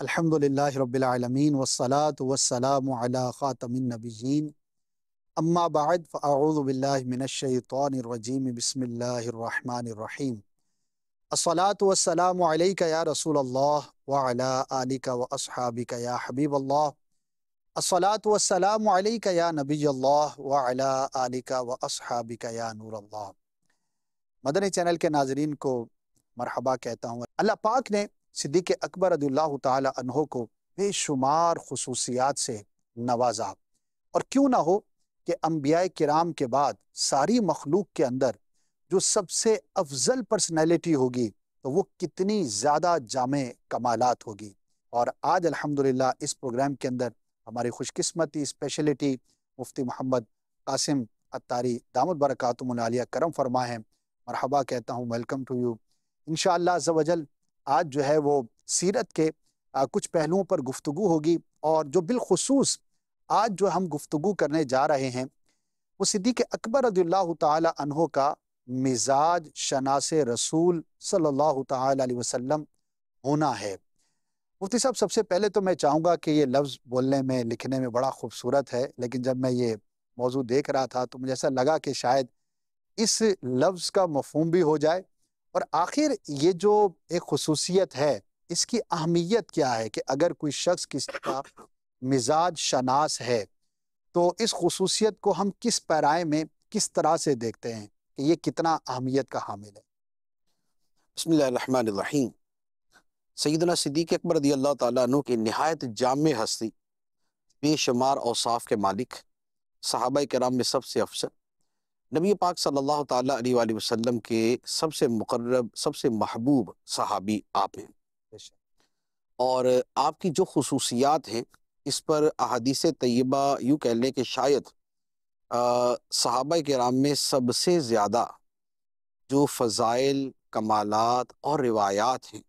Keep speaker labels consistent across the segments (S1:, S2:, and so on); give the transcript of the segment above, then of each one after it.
S1: الحمد لله رب العالمين والصلاة والسلام على خاتم النبيين اما بعد فاعوذ باللہ من الشیطان الرجیم بسم اللہ الرحمن الرحیم الصلاة والسلام علیکہ یا رسول اللہ وعلا آلکہ واصحابکہ یا حبیب اللہ الصلاة والسلام علیکہ یا نبی اللہ وعلا آلکہ واصحابکہ یا نور اللہ مدنی چینل کے ناظرین کو مرحبا کہتا ہوں۔ اللہ پاک نے صدیق اکبر رضی اللہ تعالی عنہ کو بے شمار خصوصیات سے نوازا۔ اور کیوں نہ ہو کہ انبیاء کرام کے بعد ساری مخلوق کے اندر جو سب سے افضل پرسنالٹی ہوگی، تو وہ کتنی زیادہ جامع کمالات ہوگی۔ اور آج الحمدللہ اس پروگرام کے اندر ہماری خوش قسمتی اسپیشلٹی مفتی محمد قاسم اتاری دامت برکاتم العالیہ کرم فرما ہے مرحبا کہتا ہوں ویلکم ٹو یو انشاءاللہ عز و جل آج جو ہے وہ سیرت کے کچھ پہلوؤں پر گفتگو ہوگی اور جو بالخصوص آج جو ہم گفتگو کرنے جا رہے ہیں، وہ صدیق اکبر رضی اللہ تعالی عنہ کا مزاج شناس رسول صلی اللہ تعالی علیہ وسلم ہونا ہے۔ مفتی صاحب، سب سے پہلے تو میں چاہوں گا کہ یہ لفظ بولنے میں، لکھنے میں بڑا خوبصورت ہے، لیکن جب میں یہ موضوع دیکھ رہا تھا تو مجھے ایسا لگا کہ شاید اس لفظ کا مفہوم بھی ہو جائے۔ اور آخر یہ جو ایک خصوصیت ہے، اس کی اہمیت کیا ہے کہ اگر کوئی شخص کسی کا مزاج شناس ہے۔ تو اس خصوصیت کو ہم کس پیرائے میں کس طرح سے دیکھتے ہیں کہ یہ کتنا اہمیت کا حامل ہے؟
S2: بسم اللہ الرحمن الرحیم۔ سیدنا صدیق اکبر رضی اللہ تعالیٰ عنہ کی نہایت جامع ہستی بے شمار اوصاف کے مالک صحابہ کرام میں سب سے افسر نبی پاک صلی اللہ تعالیٰ علیہ وآلہ وسلم کے سب سے مقرب سب سے محبوب صحابی آپ ہیں۔ اور آپ کی جو خصوصیات ہیں اس پر احادیث طیبہ یوں کہہ لیں کہ شاید صحابہ کرام میں سب سے زیادہ جو فضائل کمالات اور روایات ہیں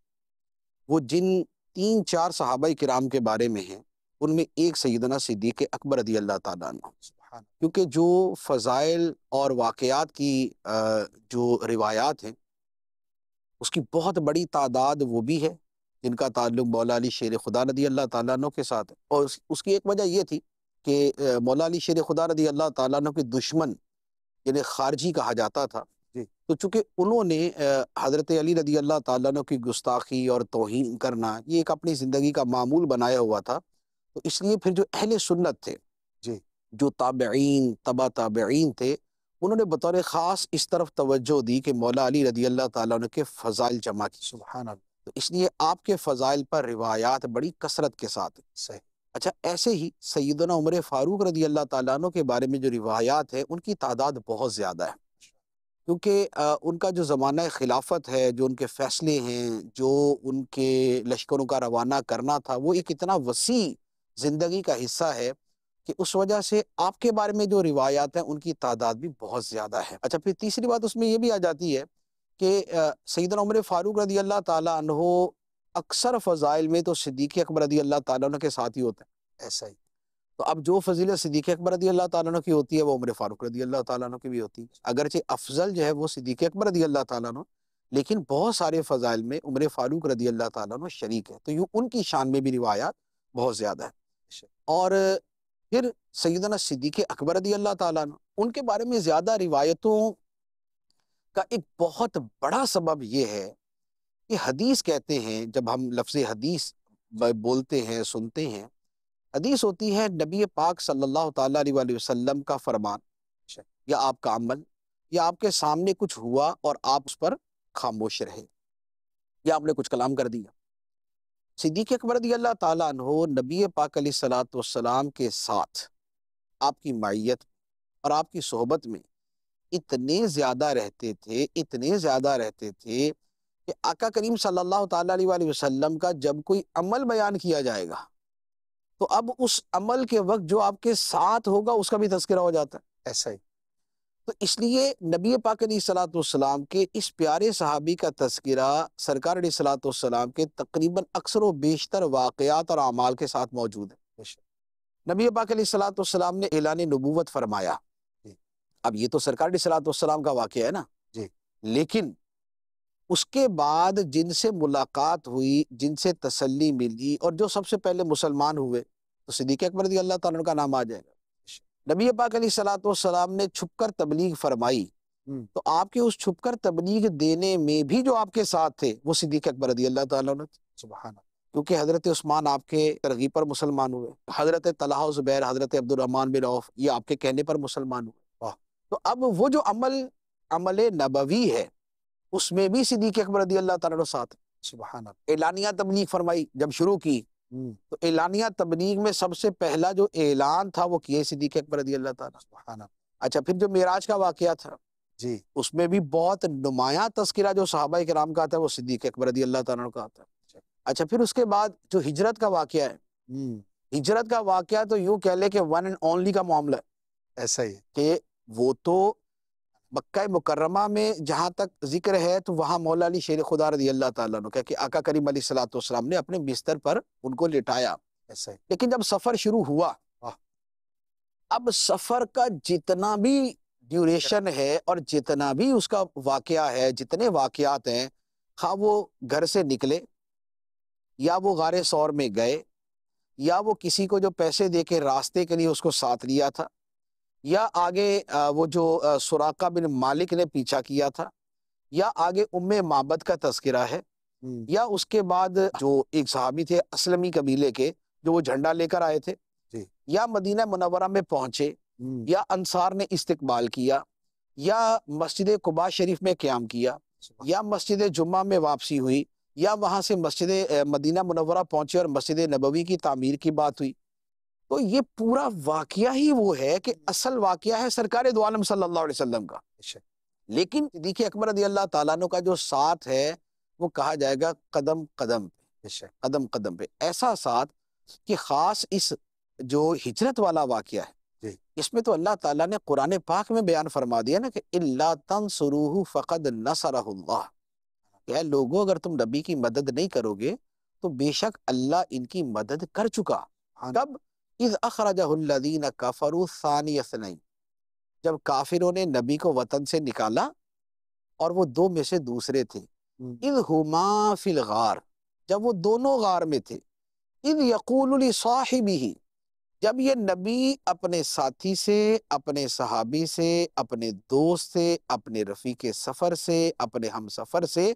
S2: وہ جن تین چار صحابہ کرام کے بارے میں ہیں ان میں ایک سیدنا صدیق اکبر رضی اللہ تعالیٰ عنہ۔ کیونکہ جو فضائل اور واقعات کی جو روایات ہیں اس کی بہت بڑی تعداد وہ بھی ہے۔ جن کا تعلق مولا علی شیر خدا رضی اللہ تعالیٰ عنہ کے ساتھ ہے۔ اور اس کی ایک وجہ یہ تھی کہ مولا علی شیر خدا رضی اللہ تعالیٰ عنہ کے دشمن جنہیں خارجی کہا جاتا تھا۔ تو چونکہ انہوں نے حضرت علی رضی اللہ تعالیٰ عنہ کی گستاخی اور توہین کرنا یہ ایک اپنی زندگی کا معمول بنایا ہوا تھا۔ تو اس لیے پھر جو اہل سنت تھے
S1: جی۔
S2: جو تابعین تبا تابعین تھے انہوں نے بطور خاص اس طرف توجہ دی کہ مولا علی رضی اللہ تعالیٰ عنہ کے فضائل جمع کی۔
S1: سبحان اللہ۔
S2: تو اس لیے آپ کے فضائل پر روایات بڑی کثرت کے ساتھ
S1: صحیح۔
S2: اچھا ایسے ہی سیدنا عمر فاروق رضی اللہ تعالیٰ عنہ کے بارے میں جو روایات ہیں، ان کی تعداد بہت زیادہ ہے۔ کیونکہ ان کا جو زمانہ خلافت ہے، جو ان کے فیصلے ہیں، جو ان کے لشکروں کا روانہ کرنا تھا، وہ ایک اتنا وسیع زندگی کا حصہ ہے کہ اس وجہ سے آپ کے بارے میں جو روایات ہیں، ان کی تعداد بھی بہت زیادہ ہے۔ اچھا پھر تیسری بات اس میں یہ بھی آ جاتی ہے کہ سیدنا عمر فاروق رضی اللہ تعالیٰ عنہ اکثر فضائل میں تو صدیق اکبر رضی اللہ تعالیٰ عنہ کے ساتھ ہی ہوتے ہیں،
S1: ایسا ہی۔
S2: تو اب جو فضیلت صدیق اکبر رضی اللہ تعالیٰ عنہ کی ہوتی ہے، وہ عمر فاروق رضی اللہ تعالیٰ عنہ کی بھی ہوتی ہے۔ اگرچہ افضل جو ہے وہ صدیق اکبر رضی اللہ تعالیٰ عنہ، لیکن بہت سارے فضائل میں عمر فاروق رضی اللہ تعالیٰ عنہ شریک ہے تو یوں ان کی شان میں بھی روایات بہت زیادہ ہے اور پھر سیدنا صدیق اکبر رضی اللہ تعالیٰ عنہ، ان کے بارے میں زیادہ روایتوں کا ایک بہت بڑا سبب یہ ہے کہ حدیث کہتے ہیں، جب ہم لفظ حدیث بولتے ہیں، سنتے ہیں، حدیث ہوتی ہے نبی پاک صلی اللہ تعالیٰ علیہ وسلم کا فرمان، یا آپ کا عمل، یا آپ کے سامنے کچھ ہوا اور آپ اس پر خاموش رہے، یا آپ نے کچھ کلام کر دیا۔ صدیق اکبر رضی اللہ تعالیٰ عنہ نبی پاک علیہ السلاۃ والسلام کے ساتھ آپ کی معیت اور آپ کی صحبت میں اتنے زیادہ رہتے تھے، اتنے زیادہ رہتے تھے کہ آقا کریم صلی اللہ تعالیٰ علیہ وآلہ وسلم کا جب کوئی عمل بیان کیا جائے گا، تو اب اس عمل کے وقت جو آپ کے ساتھ ہوگا، اس کا بھی تذکرہ ہو جاتا ہے۔
S1: ایسا ہی۔
S2: تو اس لیے نبی پاک علیہ السلاۃ والسلام کے اس پیارے صحابی کا تذکرہ سرکار علیہ السلاۃ والسلام کے تقریباً اکثر و بیشتر واقعات اور اعمال کے ساتھ موجود ہے۔ نبی پاک علیہ السلاۃ والسلام نے اعلان نبوت فرمایا۔ اب یہ تو سرکار علیہ والسلام کا واقعہ ہے نا
S1: جی۔
S2: لیکن اس کے بعد جن سے ملاقات ہوئی جن سے تسلی ملی اور جو سب سے پہلے مسلمان ہوئے تو صدیق اکبر رضی اللہ تعالیٰ کا نام آ جائے گا نبی پاک علیہ السلاۃ والسلام نے چھپ کر تبلیغ فرمائی۔ تو آپ کے اس چھپ کر تبلیغ دینے میں بھی جو آپ کے ساتھ تھے وہ صدیق اکبر رضی اللہ تعالیٰ
S1: سبحان
S2: کیونکہ حضرت عثمان آپ کے ترغیب پر مسلمان ہوئے حضرت طلحہ زبیر حضرت عبد الرحمن بن عوف یہ آپ کے کہنے پر مسلمان ہوئے۔ تو اب وہ جو عمل عمل نبوی ہے اس میں بھی صدیق اکبر رضی اللہ تعالیٰ ساتھ۔
S1: سبحان اللہ۔
S2: اعلانیہ تبلیغ فرمائی جب شروع کی۔ تو اعلانیہ تبلیغ میں سب سے پہلا جو اعلان تھا وہ کیے صدیق اکبر رضی اللہ تعالیٰ
S1: سبحان اللہ۔
S2: اچھا پھر جو معراج کا واقعہ تھا
S1: جی۔
S2: اس میں بھی بہت نمایاں تذکرہ جو صحابہ کرام کا آتا ہے وہ صدیق اکبر رضی اللہ تعالیٰ کا ہے۔ اچھا۔ پھر اس کے بعد جو ہجرت کا واقعہ ہے۔ ہجرت کا واقعہ تو یوں کہہ لے کہ ون اینڈ اونلی کا معاملہ ہے۔
S1: ایسا ہی۔ ہے
S2: کہ وہ تو مکہ مکرمہ میں جہاں تک ذکر ہے تو وہاں مولا علی شیر خدا رضی اللہ تعالیٰ عنہ کا کہ آقا کریم علیہ والسلام نے اپنے بستر پر ان کو لٹایا۔ لیکن جب سفر شروع ہوا۔ اب سفر کا جتنا بھی ڈیوریشن ہے اور جتنا بھی اس کا واقعہ ہے جتنے واقعات ہیں خواہ وہ گھر سے نکلے یا وہ غار سور میں گئے یا وہ کسی کو جو پیسے دے کے راستے کے لیے اس کو ساتھ لیا تھا یا آگے وہ جو سراقہ بن مالک نے پیچھا کیا تھا یا آگے ام معبد کا تذکرہ ہے یا اس کے بعد جو ایک صحابی تھے اسلمی قبیلے کے جو وہ جھنڈا لے کر آئے تھے
S1: جی۔
S2: یا مدینہ منورہ میں پہنچے یا انصار نے استقبال کیا یا مسجد قباء شریف میں قیام کیا یا مسجد جمعہ میں واپسی ہوئی یا وہاں سے مسجد مدینہ منورہ پہنچے اور مسجد نبوی کی تعمیر کی بات ہوئی۔ تو یہ پورا واقعہ ہی وہ ہے کہ اصل واقعہ ہے سرکار دو عالم صلی اللہ علیہ وسلم کا۔ لیکن صدیق اکبر رضی اللہ تعالیٰ عنہ کا جو ساتھ ہے وہ کہا جائے گا قدم قدم پہ۔ قدم قدم پہ۔ ایسا ساتھ کہ خاص اس جو ہجرت والا واقعہ ہے
S1: جی۔
S2: اس میں تو اللہ تعالیٰ نے قرآن پاک میں بیان فرما دیا نا کہ اللہ تنصروہ فقد نصرہ اللہ کہ لوگوں اگر تم نبی کی مدد نہیں کرو گے تو بے شک اللہ ان کی مدد کر چکا۔
S1: ہاں۔
S2: کب اذ اخرجہ الذین کفروا ثانی اثنین جب کافروں نے نبی کو وطن سے نکالا اور وہ دو میں سے دوسرے تھے۔ اذ ہما فی الغار۔ جب وہ دونوں غار میں تھے۔ اذ یقول لصاحبہ جب یہ نبی اپنے ساتھی سے اپنے صحابی سے اپنے دوست سے اپنے رفیق سفر سے اپنے ہم سفر سے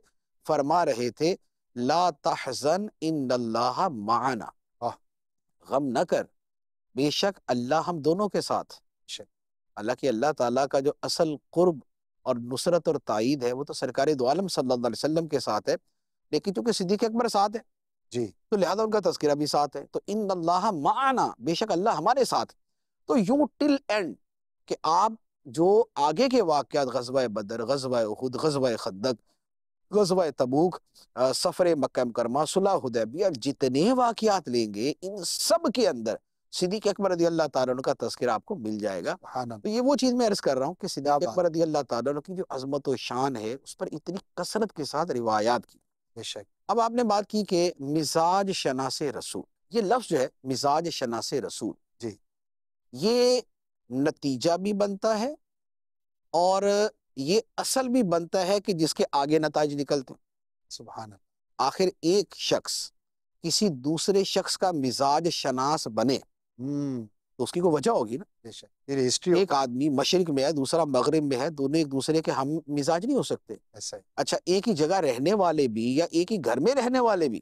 S2: فرما رہے تھے لا تحزن ان اللہ معنا۔ غم نہ کر۔ بے شک اللہ ہم دونوں کے ساتھ
S1: شک۔
S2: اللہ تعالیٰ کا جو اصل قرب اور نصرت اور تائید ہے وہ تو سرکار دو عالم صلی اللہ علیہ وسلم کے ساتھ ہے لیکن چونکہ صدیق اکبر ساتھ ہے
S1: جی۔
S2: تو لہذا ان کا تذکرہ بھی ساتھ ہے۔ تو ان اللہ معنا بے شک اللہ ہمارے ساتھ۔ تو یوں ٹل اینڈ کہ آپ جو آگے کے واقعات غزوہ بدر غزوہ احد غزوہ خندق غزوہ تبوک سفر مکہ مکرمہ صلح حدیبیہ جتنے واقعات لیں گے ان سب کے اندر صدیق اکبر رضی اللہ تعالیٰ عنہ کا تذکرہ آپ کو مل جائے گا۔
S1: سبحان اللہ
S2: تو یہ وہ چیز میں عرض کر رہا ہوں کہ صدیق۔ اکبر رضی اللہ تعالیٰ عنہ کی جو عظمت و شان ہے اس پر اتنی کثرت کے ساتھ روایات کی۔
S1: بے شک۔
S2: اب آپ نے بات کی کہ مزاج شناس رسول یہ لفظ جو ہے مزاج شناس رسول۔
S1: جی۔
S2: یہ نتیجہ بھی بنتا ہے اور یہ اصل بھی بنتا ہے کہ جس کے آگے نتائج نکلتے ہیں۔
S1: سبحان اللہ۔
S2: آخر ایک شخص کسی دوسرے شخص کا مزاج شناس بنے۔ تو اس کی کوئی وجہ ہوگی نا؟
S1: یہ ہسٹری
S2: ایک آدمی مشرق میں ہے دوسرا مغرب میں ہے دونوں ایک دوسرے کے ہم مزاج نہیں ہو سکتے۔
S1: ایسا
S2: اچھا ایک ہی جگہ رہنے والے بھی یا ایک ہی گھر میں رہنے والے بھی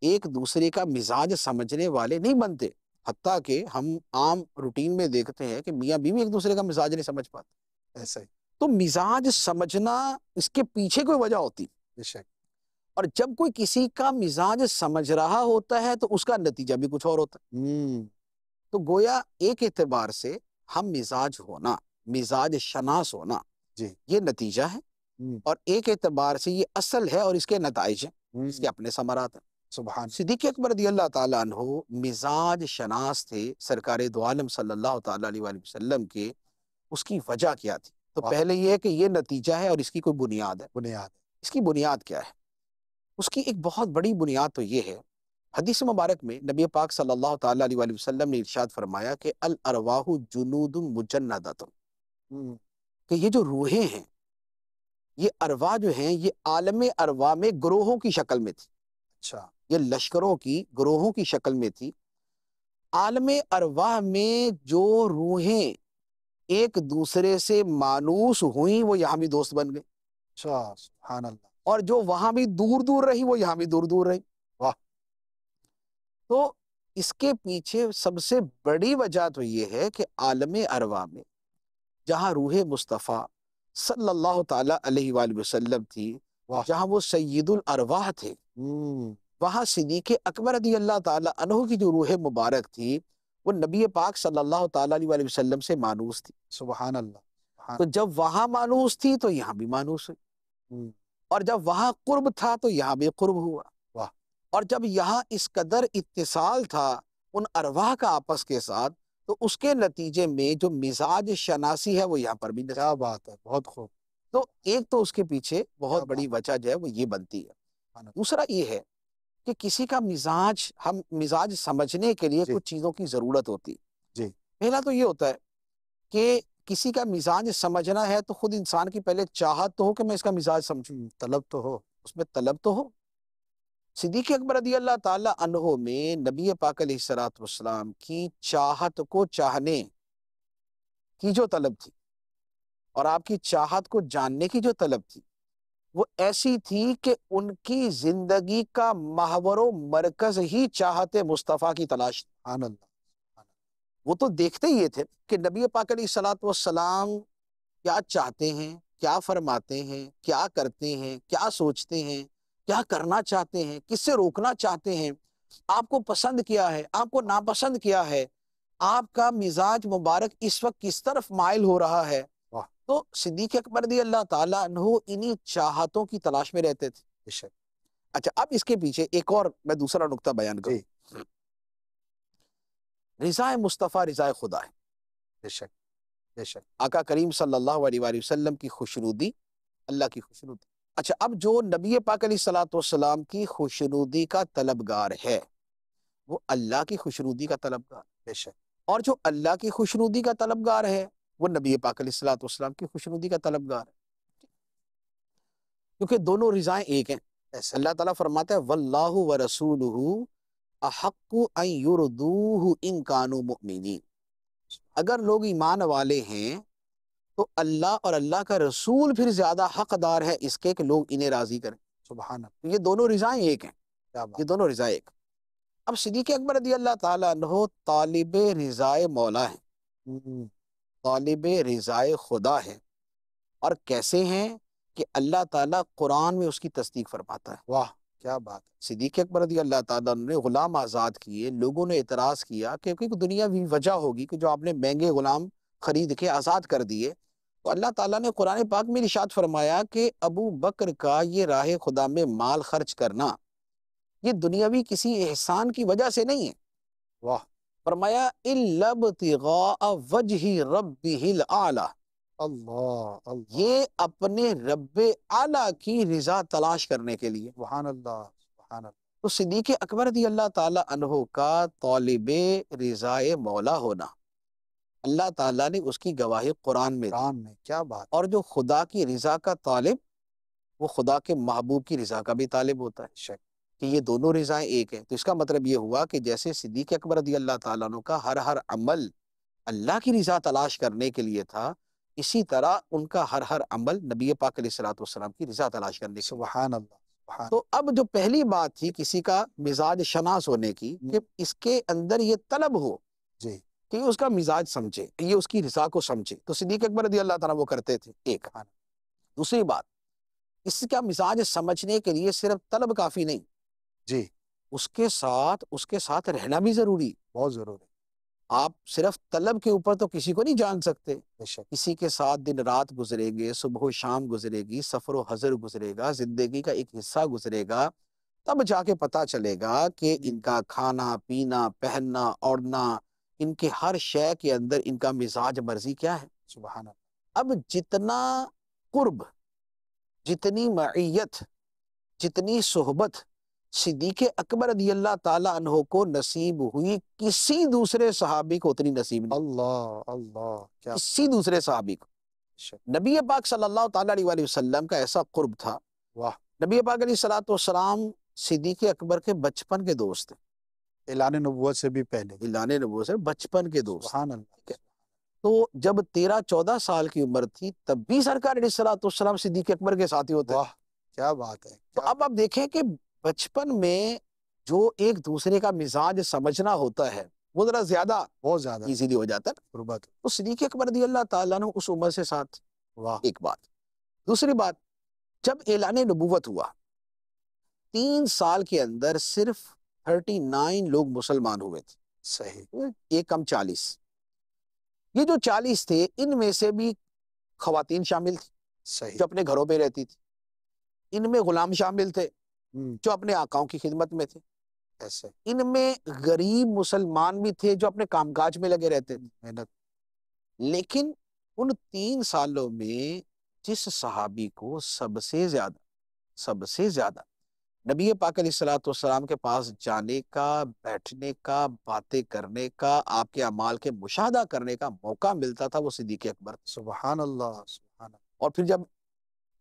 S2: ایک دوسرے کا مزاج سمجھنے والے نہیں بنتے۔ حتیٰ کہ ہم عام روٹین میں دیکھتے ہیں کہ میاں بیوی ایک دوسرے کا مزاج نہیں سمجھ پاتے۔
S1: ایسا ہی
S2: تو مزاج سمجھنا اس کے پیچھے کوئی وجہ ہوتی۔ اور جب کوئی کسی کا مزاج سمجھ رہا ہوتا ہے تو اس کا نتیجہ بھی کچھ اور ہوتا۔ ہے تو گویا ایک اعتبار سے ہم مزاج ہونا مزاج شناس ہونا
S1: جی۔
S2: یہ نتیجہ ہے۔ اور ایک اعتبار سے یہ اصل ہے اور اس کے نتائج ہیں۔ اس کے اپنے ثمرات ہیں۔
S1: سبحان۔
S2: صدیق اکبر رضی اللہ تعالیٰ عنہ مزاج شناس تھے سرکار دو عالم صلی اللہ تعالیٰ علیہ وآلہ وسلم کے۔ اس کی وجہ کیا تھی؟ تو۔ پہلے یہ ہے کہ یہ نتیجہ ہے اور اس کی کوئی بنیاد ہے۔
S1: بنیاد۔
S2: اس کی بنیاد کیا ہے؟ اس کی ایک بہت بڑی بنیاد تو یہ ہے حدیث مبارک میں نبی پاک صلی اللہ تعالیٰ علیہ وآلہ وسلم نے ارشاد فرمایا کہ الارواح جنود کہ یہ جو روحیں ہیں یہ ارواح جو ہیں یہ عالم ارواح میں گروہوں کی شکل میں تھی۔
S1: اچھا۔
S2: یہ لشکروں کی گروہوں کی شکل میں تھی۔ عالم ارواح میں جو روحیں ایک دوسرے سے مانوس ہوئیں وہ یہاں بھی دوست بن گئے۔
S1: اچھا سبحان اللہ۔
S2: اور جو وہاں بھی دور دور رہی وہ یہاں بھی دور دور رہی۔ تو اس کے پیچھے سب سے بڑی وجہ تو یہ ہے کہ عالم ارواح میں جہاں روح مصطفیٰ صلی اللہ تعالی علیہ وآلہ وسلم تھی۔ جہاں وہ سید الارواح تھے۔ وہاں صدیق اکبر رضی اللہ تعالیٰ عنہ کی جو روح مبارک تھی وہ نبی پاک صلی اللہ تعالیٰ علیہ وآلہ وسلم سے مانوس تھی۔
S1: سبحان اللہ سبحان
S2: تو جب وہاں مانوس تھی تو یہاں بھی مانوس ہوئی۔ اور جب وہاں قرب تھا تو یہاں بھی قرب ہوا۔ اور جب یہاں اس قدر اتصال تھا ان ارواح کا آپس کے ساتھ تو اس کے نتیجے میں جو مزاج شناسی ہے وہ یہاں پر بھی
S1: کیا بات ہے بہت خوب۔
S2: تو ایک تو اس کے پیچھے بہت بڑی وجہ جو ہے وہ یہ بنتی ہے۔
S1: اللہ۔
S2: دوسرا یہ ہے کہ کسی کا مزاج ہم مزاج سمجھنے کے لیے
S1: جی۔
S2: کچھ چیزوں کی ضرورت ہوتی۔
S1: جی۔
S2: پہلا تو یہ ہوتا ہے کہ کسی کا مزاج سمجھنا ہے تو خود انسان کی پہلے چاہت تو ہو کہ میں اس کا مزاج سمجھوں۔
S1: طلب تو ہو۔
S2: اس میں طلب تو ہو۔ صدیق اکبر رضی اللہ تعالی عنہ میں نبی پاک علیہ السلاۃ والسلام کی چاہت کو چاہنے کی جو طلب تھی اور آپ کی چاہت کو جاننے کی جو طلب تھی، وہ ایسی تھی کہ ان کی زندگی کا محور و مرکز ہی چاہت مصطفیٰ کی تلاش
S1: اللہ۔
S2: وہ تو دیکھتے ہی یہ تھے کہ نبی پاک علیہ السلاۃ والسلام کیا چاہتے ہیں، کیا فرماتے ہیں، کیا کرتے ہیں، کیا سوچتے ہیں۔ کیا کرنا چاہتے ہیں؟ کس سے روکنا چاہتے ہیں؟ آپ کو پسند کیا ہے؟ آپ کو ناپسند کیا ہے؟ آپ کا مزاج مبارک اس وقت کس طرف مائل ہو رہا ہے۔ تو صدیق اکبر رضی اللہ تعالیٰ عنہ انہی چاہتوں کی تلاش میں رہتے تھے۔ اچھا اب اس کے پیچھے ایک اور میں دوسرا نقطہ بیان کروں۔
S1: جی۔
S2: رضا مصطفیٰ رضا خدا ہے۔
S1: بے شک۔ بے شک۔
S2: آقا کریم صلی اللہ علیہ وآلہ وسلم کی خوشنودی اللہ کی خوشنودی اچھا اب جو نبی پاک علیہ الصلوۃ والسلام کی خوشنودی کا طلبگار ہے، وہ اللہ کی خوشنودی کا طلبگار،
S1: بے شک۔
S2: اور جو اللہ کی خوشنودی کا طلبگار ہے، وہ نبی پاک علیہ الصلوۃ والسلام کی خوشنودی کا طلبگار ہے۔ کیونکہ دونوں رضائیں ایک ہیں۔
S1: ایسا
S2: اللہ تعالیٰ فرماتا ہے، واللہ ورسولہ احق ان یردوہ ان کانوا مؤمنین۔ اگر لوگ ایمان والے ہیں تو اللہ اور اللہ کا رسول پھر زیادہ حقدار ہے اس کے کہ لوگ انہیں راضی کریں۔
S1: سبحان اللہ۔
S2: یہ دونوں رضائیں ایک ہیں۔ یہ دونوں رضائیں ایک۔ اب صدیق اکبر رضی اللہ تعالیٰ عنہ طالب رضائے مولا ہیں۔
S1: ہم،
S2: طالب رضائے خدا ہے اور کیسے ہیں کہ اللہ تعالیٰ قرآن میں اس کی تصدیق فرماتا ہے۔
S1: واہ کیا بات۔ ہے
S2: صدیق اکبر رضی اللہ تعالیٰ نے غلام آزاد کیے لوگوں نے اعتراض کیا کہ کوئی دنیاوی وجہ ہوگی کہ جو آپ نے مہنگے غلام خرید کے آزاد کر دیے تو اللہ تعالیٰ نے قرآن پاک میں ارشاد فرمایا کہ ابو بکر کا یہ راہ خدا میں مال خرچ کرنا یہ دنیاوی کسی احسان کی وجہ سے نہیں ہے۔
S1: واہ۔
S2: فرمایا
S1: اللہ اللہ۔
S2: یہ اپنے رب اعلیٰ کی رضا تلاش کرنے کے لیے۔
S1: سبحان اللہ سبحان اللہ۔
S2: تو صدیق اکبر رضی اللہ تعالیٰ عنہ کا طالب رضائے مولا ہونا۔ اللہ تعالیٰ نے اس کی گواہی قرآن میں
S1: قرآن میں کیا بات۔
S2: اور جو خدا کی رضا کا طالب وہ خدا کے محبوب کی رضا کا بھی طالب ہوتا ہے
S1: شک۔
S2: کہ یہ دونوں رضائیں ایک ہیں۔ تو اس کا مطلب یہ ہوا کہ جیسے صدیق اکبر رضی اللہ تعالیٰ عنہ کا ہر ہر عمل اللہ کی رضا تلاش کرنے کے لیے تھا اسی طرح ان کا ہر ہر عمل نبی پاک علیہ الصلوۃ والسلام کی رضا تلاش کرنے
S1: سبحان اللہ سبحان
S2: تو اب جو پہلی بات تھی کسی کا مزاج شناس ہونے کی
S1: ہم۔
S2: کہ اس کے اندر یہ طلب ہو۔
S1: جی۔
S2: کہ یہ اس کا مزاج سمجھے یہ اس کی رضا کو سمجھے۔ تو صدیق اکبر رضی اللہ تعالیٰ وہ کرتے تھے ایک دوسری بات اس کا مزاج سمجھنے کے لیے صرف طلب کافی نہیں۔
S1: جی۔
S2: اس کے ساتھ اس کے ساتھ رہنا بھی ضروری
S1: بہت ضروری۔
S2: آپ صرف طلب کے اوپر تو کسی کو نہیں جان سکتے۔ کسی کے ساتھ دن رات گزرے گے صبح و شام گزرے گی سفر و حضر گزرے گا زندگی کا ایک حصہ گزرے گا تب جا کے پتا چلے گا کہ ان کا کھانا پینا پہننا اوڑھنا ان کے ہر شے کے اندر ان کا مزاج مرضی کیا ہے؟
S1: سبحان اللہ۔
S2: اب جتنا قرب جتنی معیت جتنی صحبت صدیق اکبر رضی اللہ تعالیٰ عنہ کو نصیب ہوئی کسی دوسرے صحابی کو اتنی نصیب نہیں۔
S1: اللہ اللہ کیا
S2: کسی دوسرے صحابی کو۔ نبی پاک صلی اللہ تعالیٰ علیہ وآلہ وسلم کا ایسا قرب تھا۔
S1: واہ۔
S2: نبی پاک علیہ صلاۃ والسلام صدیق اکبر کے بچپن کے دوست تھے
S1: اعلان نبوت سے بھی پہلے۔
S2: اعلان نبوت سے بچپن کے دوست۔
S1: سبحان اللہ۔
S2: تو جب تیرہ چودہ سال کی عمر تھی تب بھی سرکار علیہ صلاۃ والسلام صدیق اکبر کے ساتھی ہوتے
S1: واہ کیا بات ہے
S2: تو اب آپ دیکھیں کہ بچپن میں جو ایک دوسرے کا مزاج سمجھنا ہوتا ہے وہ ذرا زیادہ
S1: بہت زیادہ۔
S2: ایزیلی ہو جاتا ہے۔ تو صدیق اکبر رضی اللہ تعالیٰ نے اس عمر سے ساتھ۔
S1: واہ۔
S2: ایک بات۔ دوسری بات جب اعلان نبوت ہوا تین سال کے اندر صرف تھرٹی نائن لوگ مسلمان ہوئے تھے۔
S1: صحیح۔
S2: ایک کم چالیس۔ یہ جو چالیس تھے ان میں سے بھی خواتین شامل تھی
S1: صحیح۔
S2: جو اپنے گھروں پہ رہتی تھی۔ ان میں غلام شامل تھے۔ جو اپنے آقاؤں کی خدمت میں تھے۔
S1: ایسے۔
S2: ان میں غریب مسلمان بھی تھے جو اپنے کام کاج میں لگے رہتے تھے۔
S1: محنت۔
S2: لیکن ان تین سالوں میں جس صحابی کو سب سے زیادہ سب سے زیادہ نبی پاک علیہ السلاۃ والسلام کے پاس جانے کا بیٹھنے کا باتیں کرنے کا آپ کے اعمال کے مشاہدہ کرنے کا موقع ملتا تھا وہ صدیق اکبر۔
S1: سبحان اللہ سبحان اللہ
S2: اور پھر جب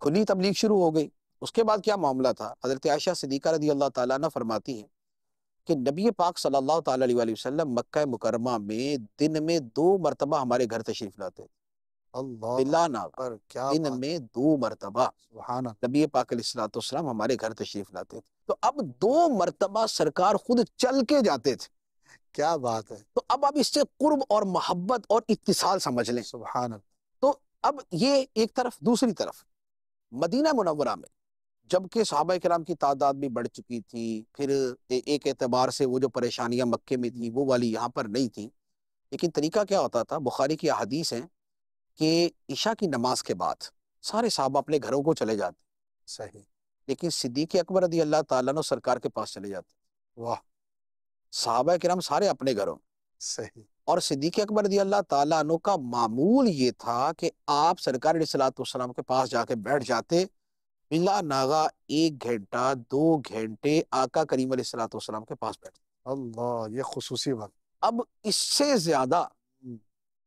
S2: کھلی تبلیغ شروع ہو گئی اس کے بعد کیا معاملہ تھا؟ حضرت عائشہ صدیقہ رضی اللہ تعالیٰ عنہ فرماتی ہیں کہ نبی پاک صلی اللہ تعالیٰ علیہ وآلہ وسلم مکہ مکرمہ میں دن میں دو مرتبہ ہمارے گھر تشریف لاتے تھے۔
S1: اللہ اکبر کیا بات
S2: میں دو مرتبہ
S1: سبحان
S2: نبی پاک علیہ السلاۃ والسلام ہمارے گھر تشریف لاتے تھے۔ تو اب دو مرتبہ سرکار خود چل کے جاتے تھے۔
S1: کیا بات ہے؟
S2: تو اب آپ اس سے قرب اور محبت اور اتصال سمجھ لیں۔
S1: سبحان اللہ۔
S2: تو اب یہ ایک طرف دوسری طرف۔ مدینہ منورہ میں جبکہ صحابہ کرام کی تعداد بھی بڑھ چکی تھی پھر ایک اعتبار سے وہ جو پریشانیاں مکے میں تھیں وہ والی یہاں پر نہیں تھیں۔ لیکن طریقہ کیا ہوتا تھا؟ بخاری کی احادیث ہیں۔ کہ عشاء کی نماز کے بعد سارے صحابہ اپنے گھروں کو چلے جاتے
S1: صحیح۔
S2: لیکن صدیق اکبر رضی اللہ تعالیٰ عنہ سرکار کے پاس چلے جاتے
S1: واہ۔
S2: صحابہ کرام سارے اپنے گھروں۔
S1: صحیح۔
S2: اور صدیق اکبر رضی اللہ تعالیٰ عنہ کا معمول یہ تھا کہ آپ سرکار علیہ والسلام کے پاس جا کے بیٹھ جاتے۔ بلا ناغا ایک گھنٹہ دو گھنٹے آقا کریم علیہ والسلام کے پاس بیٹھتے۔
S1: اللہ یہ خصوصی وقت۔
S2: اب اس سے زیادہ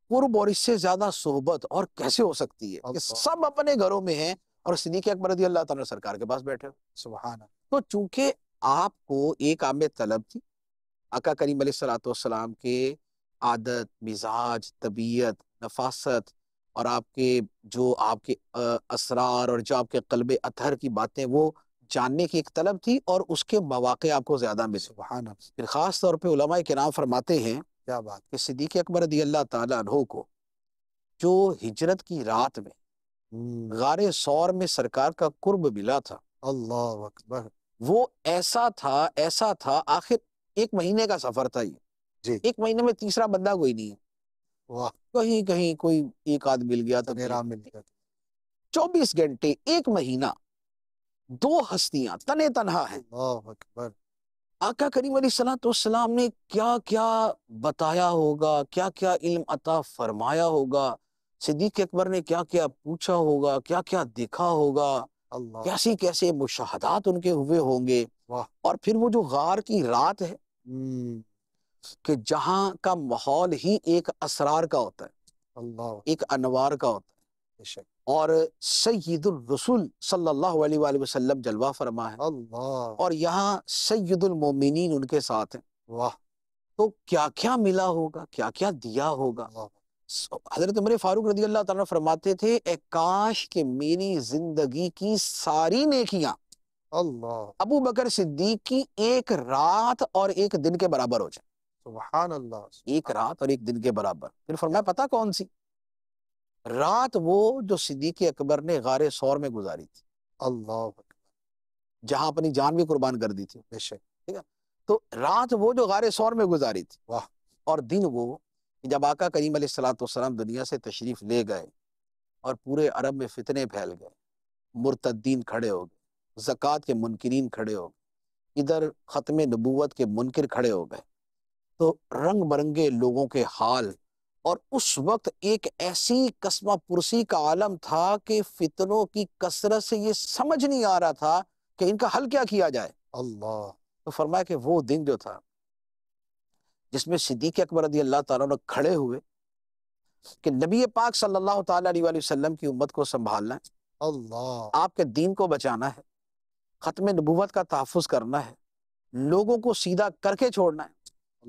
S2: قرب اور اس سے زیادہ صحبت اور کیسے ہو سکتی ہے؟ کہ۔ سب اپنے گھروں میں ہیں اور صدیق اکبر رضی اللہ تعالیٰ سرکار کے پاس بیٹھے۔
S1: سبحان اللہ۔
S2: تو چونکہ آپ کو ایک عام طلب تھی آقا کریم علیہ الصلوۃ والسلام کے عادت مزاج طبیعت نفاست اور آپ کے جو آپ کے اسرار اور جو آپ کے قلب اطہر کی باتیں وہ جاننے کی ایک طلب تھی اور اس کے مواقع آپ کو زیادہ ملے۔
S1: سبحان
S2: پھر خاص طور پہ علماء کرام فرماتے ہیں
S1: کیا بات
S2: کہ صدیق اکبر رضی اللہ تعالیٰ عنہ کو جو ہجرت کی رات میں غار سور میں سرکار کا قرب ملا تھا
S1: اللہ اکبر۔
S2: وہ ایسا تھا ایسا تھا آخر ایک مہینے کا سفر تھا یہ۔
S1: جی۔
S2: ایک مہینے میں تیسرا بندہ کوئی نہیں
S1: واہ۔
S2: کہیں کہیں کوئی ایک آدھ مل گیا تو
S1: میرا مل گیا
S2: چوبیس گھنٹے ایک مہینہ دو ہستیاں تنے تنہا ہیں۔
S1: اللہ اکبر۔
S2: آقا کریم علیہ السلام والسلام نے کیا کیا بتایا ہوگا؟ کیا کیا علم عطا فرمایا ہوگا؟ صدیق اکبر نے کیا کیا پوچھا ہوگا؟ کیا کیا دیکھا ہوگا؟
S1: اللہ۔
S2: کیسی کیسے مشاہدات ان کے ہوئے ہوں گے۔ اور پھر وہ جو غار کی رات ہے کہ جہاں کا ماحول ہی ایک اسرار کا ہوتا ہے۔
S1: اللہ۔
S2: ایک انوار کا ہوتا ہے۔ اور سید الرسول صلی اللہ علیہ وآلہ وسلم جلوہ فرما ہے۔
S1: اللہ۔
S2: اور یہاں سید المومنین ان کے ساتھ ہیں۔
S1: واہ۔
S2: تو کیا کیا ملا ہوگا؟ کیا کیا دیا ہوگا؟ حضرت عمر فاروق رضی اللہ تعالیٰ فرماتے تھے اے کاش کہ میری زندگی کی ساری نیکیاں
S1: اللہ۔
S2: ابو بکر صدیق کی ایک رات اور ایک دن کے برابر ہو جائیں۔
S1: سبحان اللہ۔
S2: ایک رات اور ایک دن کے برابر۔ پھر فرمایا پتا کون سی؟ رات وہ جو صدیق اکبر نے غار سور میں گزاری تھی۔
S1: اللہ اکبر۔
S2: جہاں اپنی جان بھی قربان کر دی تھی
S1: بے شک
S2: تو رات وہ جو غار سور میں گزاری تھی۔
S1: واہ۔
S2: اور دن وہ جب آقا کریم علیہ السلاۃ والسلام دنیا سے تشریف لے گئے اور پورے عرب میں فتنے پھیل گئے۔ مرتدین کھڑے ہو گئے زکوٰۃ کے منکرین کھڑے ہو گئے ادھر ختم نبوت کے منکر کھڑے ہو گئے۔ تو رنگ برنگے لوگوں کے حال اور اس وقت ایک ایسی قسمہ پرسی کا عالم تھا کہ فتنوں کی کثرت سے یہ سمجھ نہیں آ رہا تھا کہ ان کا حل کیا کیا جائے۔
S1: اللہ
S2: تو فرمایا کہ وہ دن جو تھا جس میں صدیق اکبر رضی اللہ تعالیٰ نے کھڑے ہوئے کہ نبی پاک صلی اللہ تعالیٰ علیہ وآلہ وسلم کی امت کو سنبھالنا ہے۔
S1: اللہ۔
S2: آپ کے دین کو بچانا ہے۔ ختم نبوت کا تحفظ کرنا ہے۔ لوگوں کو سیدھا کر کے چھوڑنا ہے۔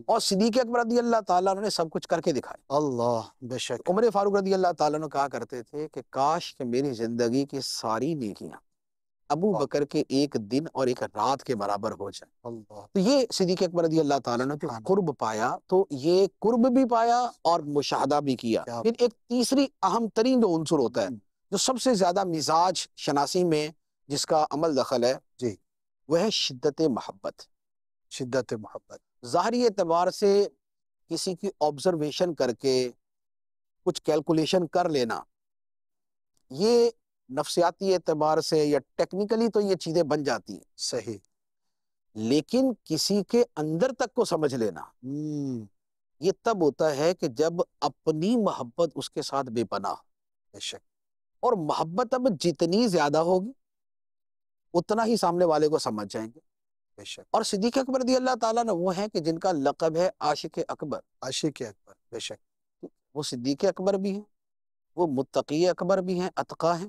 S2: اور صدیق اکبر رضی اللہ تعالیٰ نے سب کچھ کر کے دکھایا۔
S1: اللہ بے شک۔
S2: عمر فاروق رضی اللہ تعالیٰ نے کہا کرتے تھے کہ کاش کہ میری زندگی کی ساری نیکیاں ابو۔ بکر کے ایک دن اور ایک رات کے برابر ہو جائیں۔
S1: اللہ۔
S2: تو یہ صدیق اکبر رضی اللہ تعالیٰ نے قرب پایا تو یہ قرب بھی پایا اور مشاہدہ بھی کیا۔ پھر ایک تیسری اہم ترین جو عنصر ہوتا ہے جو سب سے زیادہ مزاج شناسی میں جس کا عمل دخل ہے
S1: جی۔
S2: وہ ہے شدت محبت۔
S1: شدت محبت۔
S2: ظاہری اعتبار سے کسی کی آبزرویشن کر کے کچھ کیلکولیشن کر لینا یہ نفسیاتی اعتبار سے یا ٹیکنیکلی تو یہ چیزیں بن جاتی ہیں۔
S1: صحیح۔
S2: لیکن کسی کے اندر تک کو سمجھ لینا یہ تب ہوتا ہے کہ جب اپنی محبت اس کے ساتھ بے پناہ
S1: بے شک۔
S2: اور محبت اب جتنی زیادہ ہوگی اتنا ہی سامنے والے کو سمجھ جائیں گے۔ اور صدیق اکبر رضی اللہ تعالیٰ نے وہ ہیں کہ جن کا لقب ہے عاشق اکبر۔
S1: عاشق اکبر بے شک۔
S2: وہ صدیق اکبر بھی ہیں وہ متقی اکبر بھی ہیں اتقا ہیں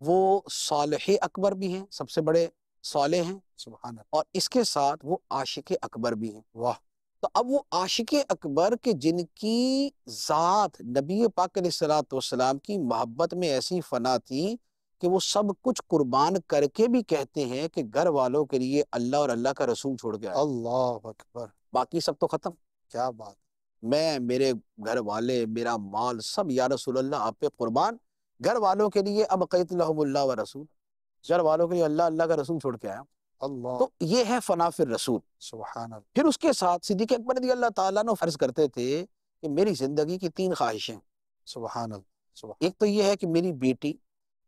S2: وہ صالح اکبر بھی ہیں سب سے بڑے صالح ہیں۔
S1: سبحان اللہ۔
S2: اور اس کے ساتھ وہ عاشق اکبر بھی ہیں۔
S1: واہ۔
S2: تو اب وہ عاشق اکبر کے جن کی ذات نبی پاک علیہ السلاۃ والسلام کی محبت میں ایسی فنا تھی کہ وہ سب کچھ قربان کر کے بھی کہتے ہیں کہ گھر والوں کے لیے اللہ اور اللہ کا رسول چھوڑ گیا
S1: اللہ اکبر۔
S2: باقی سب تو ختم۔
S1: کیا بات۔
S2: میں میرے گھر والے میرا مال سب یا رسول اللہ آپ پہ قربان۔ گھر والوں کے لیے اب قیت الحم اللہ و رسول۔ گھر والوں کے لیے اللہ اللہ کا رسول چھوڑ کے آیا۔
S1: اللہ۔
S2: تو یہ ہے فنا فی رسول
S1: سبحان اللہ۔
S2: پھر اس کے ساتھ صدیق اکبر رضی اللہ تعالیٰ نے فرض کرتے تھے کہ میری زندگی کی تین خواہشیں۔
S1: سبحان اللہ سبحان
S2: ایک تو یہ ہے کہ میری بیٹی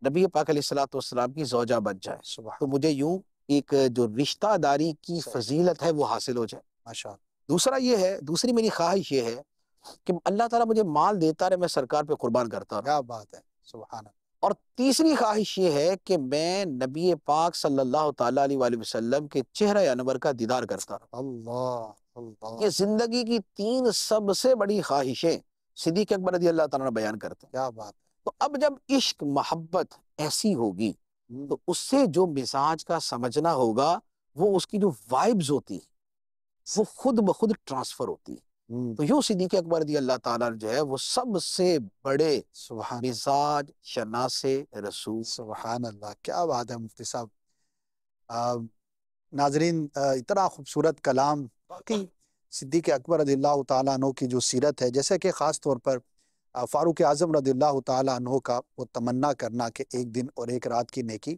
S2: نبی پاک علیہ السلاۃ والسلام کی زوجہ بن جائے۔ تو
S1: سبحان
S2: مجھے یوں ایک جو رشتہ داری کی۔ فضیلت ہے وہ حاصل ہو جائے۔
S1: ماشاء
S2: دوسرا یہ ہے دوسری میری خواہش یہ ہے کہ اللہ تعالیٰ مجھے مال دیتا رہے میں سرکار پہ قربان کرتا رہا
S1: کیا بات ہے سبحان
S2: اور تیسری خواہش یہ ہے کہ میں نبی پاک صلی اللہ تعالیٰ علیہ وآلہ وسلم کے چہرہ انور کا دیدار کرتا رہا
S1: اللہ اللہ۔
S2: یہ زندگی کی تین سب سے بڑی خواہشیں صدیق اکبر رضی اللہ تعالیٰ نے بیان کرتے ہیں۔
S1: کیا بات ہے۔
S2: تو اب جب عشق محبت ایسی ہوگی تو اس سے جو مزاج کا سمجھنا ہوگا وہ اس کی جو وائبز ہوتی ہیں وہ خود بخود ٹرانسفر ہوتی تو یوں صدیق اکبر رضی اللہ تعالیٰ جو ہے وہ سب سے بڑے
S1: سبحان
S2: مزاج شناس رسول۔
S1: سبحان اللہ کیا بات ہے مفتی صاحب۔ آ، ناظرین آ، اتنا خوبصورت کلام باقی صدیق اکبر رضی اللہ تعالیٰ عنہ کی جو سیرت ہے جیسے کہ خاص طور پر فاروق اعظم رضی اللہ تعالیٰ عنہ کا وہ تمنا کرنا کہ ایک دن اور ایک رات کی نیکی۔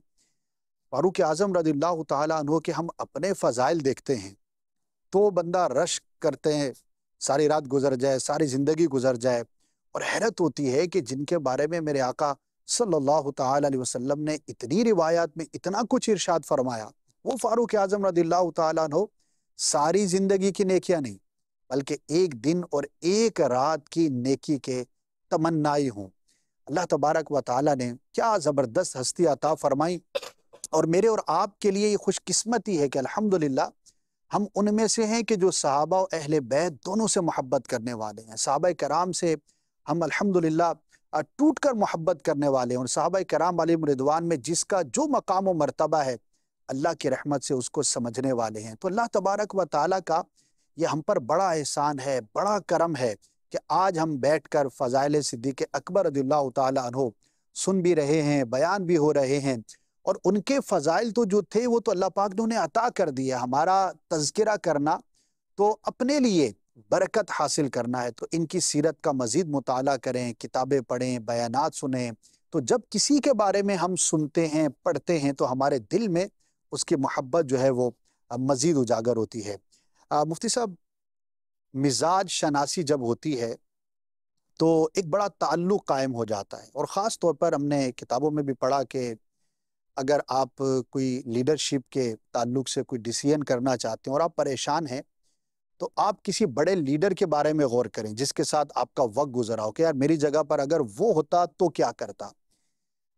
S1: فاروق اعظم رضی اللہ تعالیٰ عنہ کے ہم اپنے فضائل دیکھتے ہیں۔ تو بندہ رش کرتے ہیں، ساری رات گزر جائے، ساری زندگی گزر جائے اور حیرت ہوتی ہے کہ جن کے بارے میں میرے آقا صلی اللہ تعالی علیہ وسلم نے اتنی روایات میں اتنا کچھ ارشاد فرمایا۔ وہ فاروق اعظم رضی اللہ تعالیٰ عنہ ساری زندگی کی نیکیاں نہیں، بلکہ ایک دن اور ایک رات کی نیکی کے تمنائی ہوں۔ اللہ تبارک و تعالیٰ نے کیا زبردست ہستی عطا فرمائی۔ اور میرے اور آپ کے لیے یہ خوش قسمتی ہے کہ الحمدللہ ہم ان میں سے ہیں کہ جو صحابہ و اہل بیت دونوں سے محبت کرنے والے ہیں۔ صحابہ کرام سے ہم الحمدللہ ٹوٹ کر محبت کرنے والے ہیں۔ اور صحابہ کرام علیہ مردوان میں جس کا جو مقام و مرتبہ ہے، اللہ کی رحمت سے اس کو سمجھنے والے ہیں۔ تو اللہ تبارک و تعالیٰ کا یہ ہم پر بڑا احسان ہے، بڑا کرم ہے۔ کہ آج ہم بیٹھ کر فضائل صدیق اکبر رضی اللہ تعالیٰ عنہ سن بھی رہے ہیں، بیان بھی ہو رہے ہیں۔ اور ان کے فضائل تو جو تھے وہ تو اللہ پاک نے انہیں عطا کر دیا۔ ہمارا تذکرہ کرنا تو اپنے لیے برکت حاصل کرنا ہے۔ تو ان کی سیرت کا مزید مطالعہ کریں، کتابیں پڑھیں، بیانات سنیں۔ تو جب کسی کے بارے میں ہم سنتے ہیں، پڑھتے ہیں تو ہمارے دل میں اس کی محبت جو ہے وہ مزید اجاگر ہوتی ہے۔ مفتی صاحب مزاج شناسی جب ہوتی ہے تو ایک بڑا تعلق قائم ہو جاتا ہے اور خاص طور پر ہم نے کتابوں میں بھی پڑھا کہ اگر آپ کوئی لیڈرشپ کے تعلق سے کوئی ڈیسیژن کرنا چاہتے ہیں اور آپ پریشان ہیں تو آپ کسی بڑے لیڈر کے بارے میں غور کریں جس کے ساتھ آپ کا وقت گزرا ہو کہ یار میری جگہ پر اگر وہ ہوتا تو کیا کرتا۔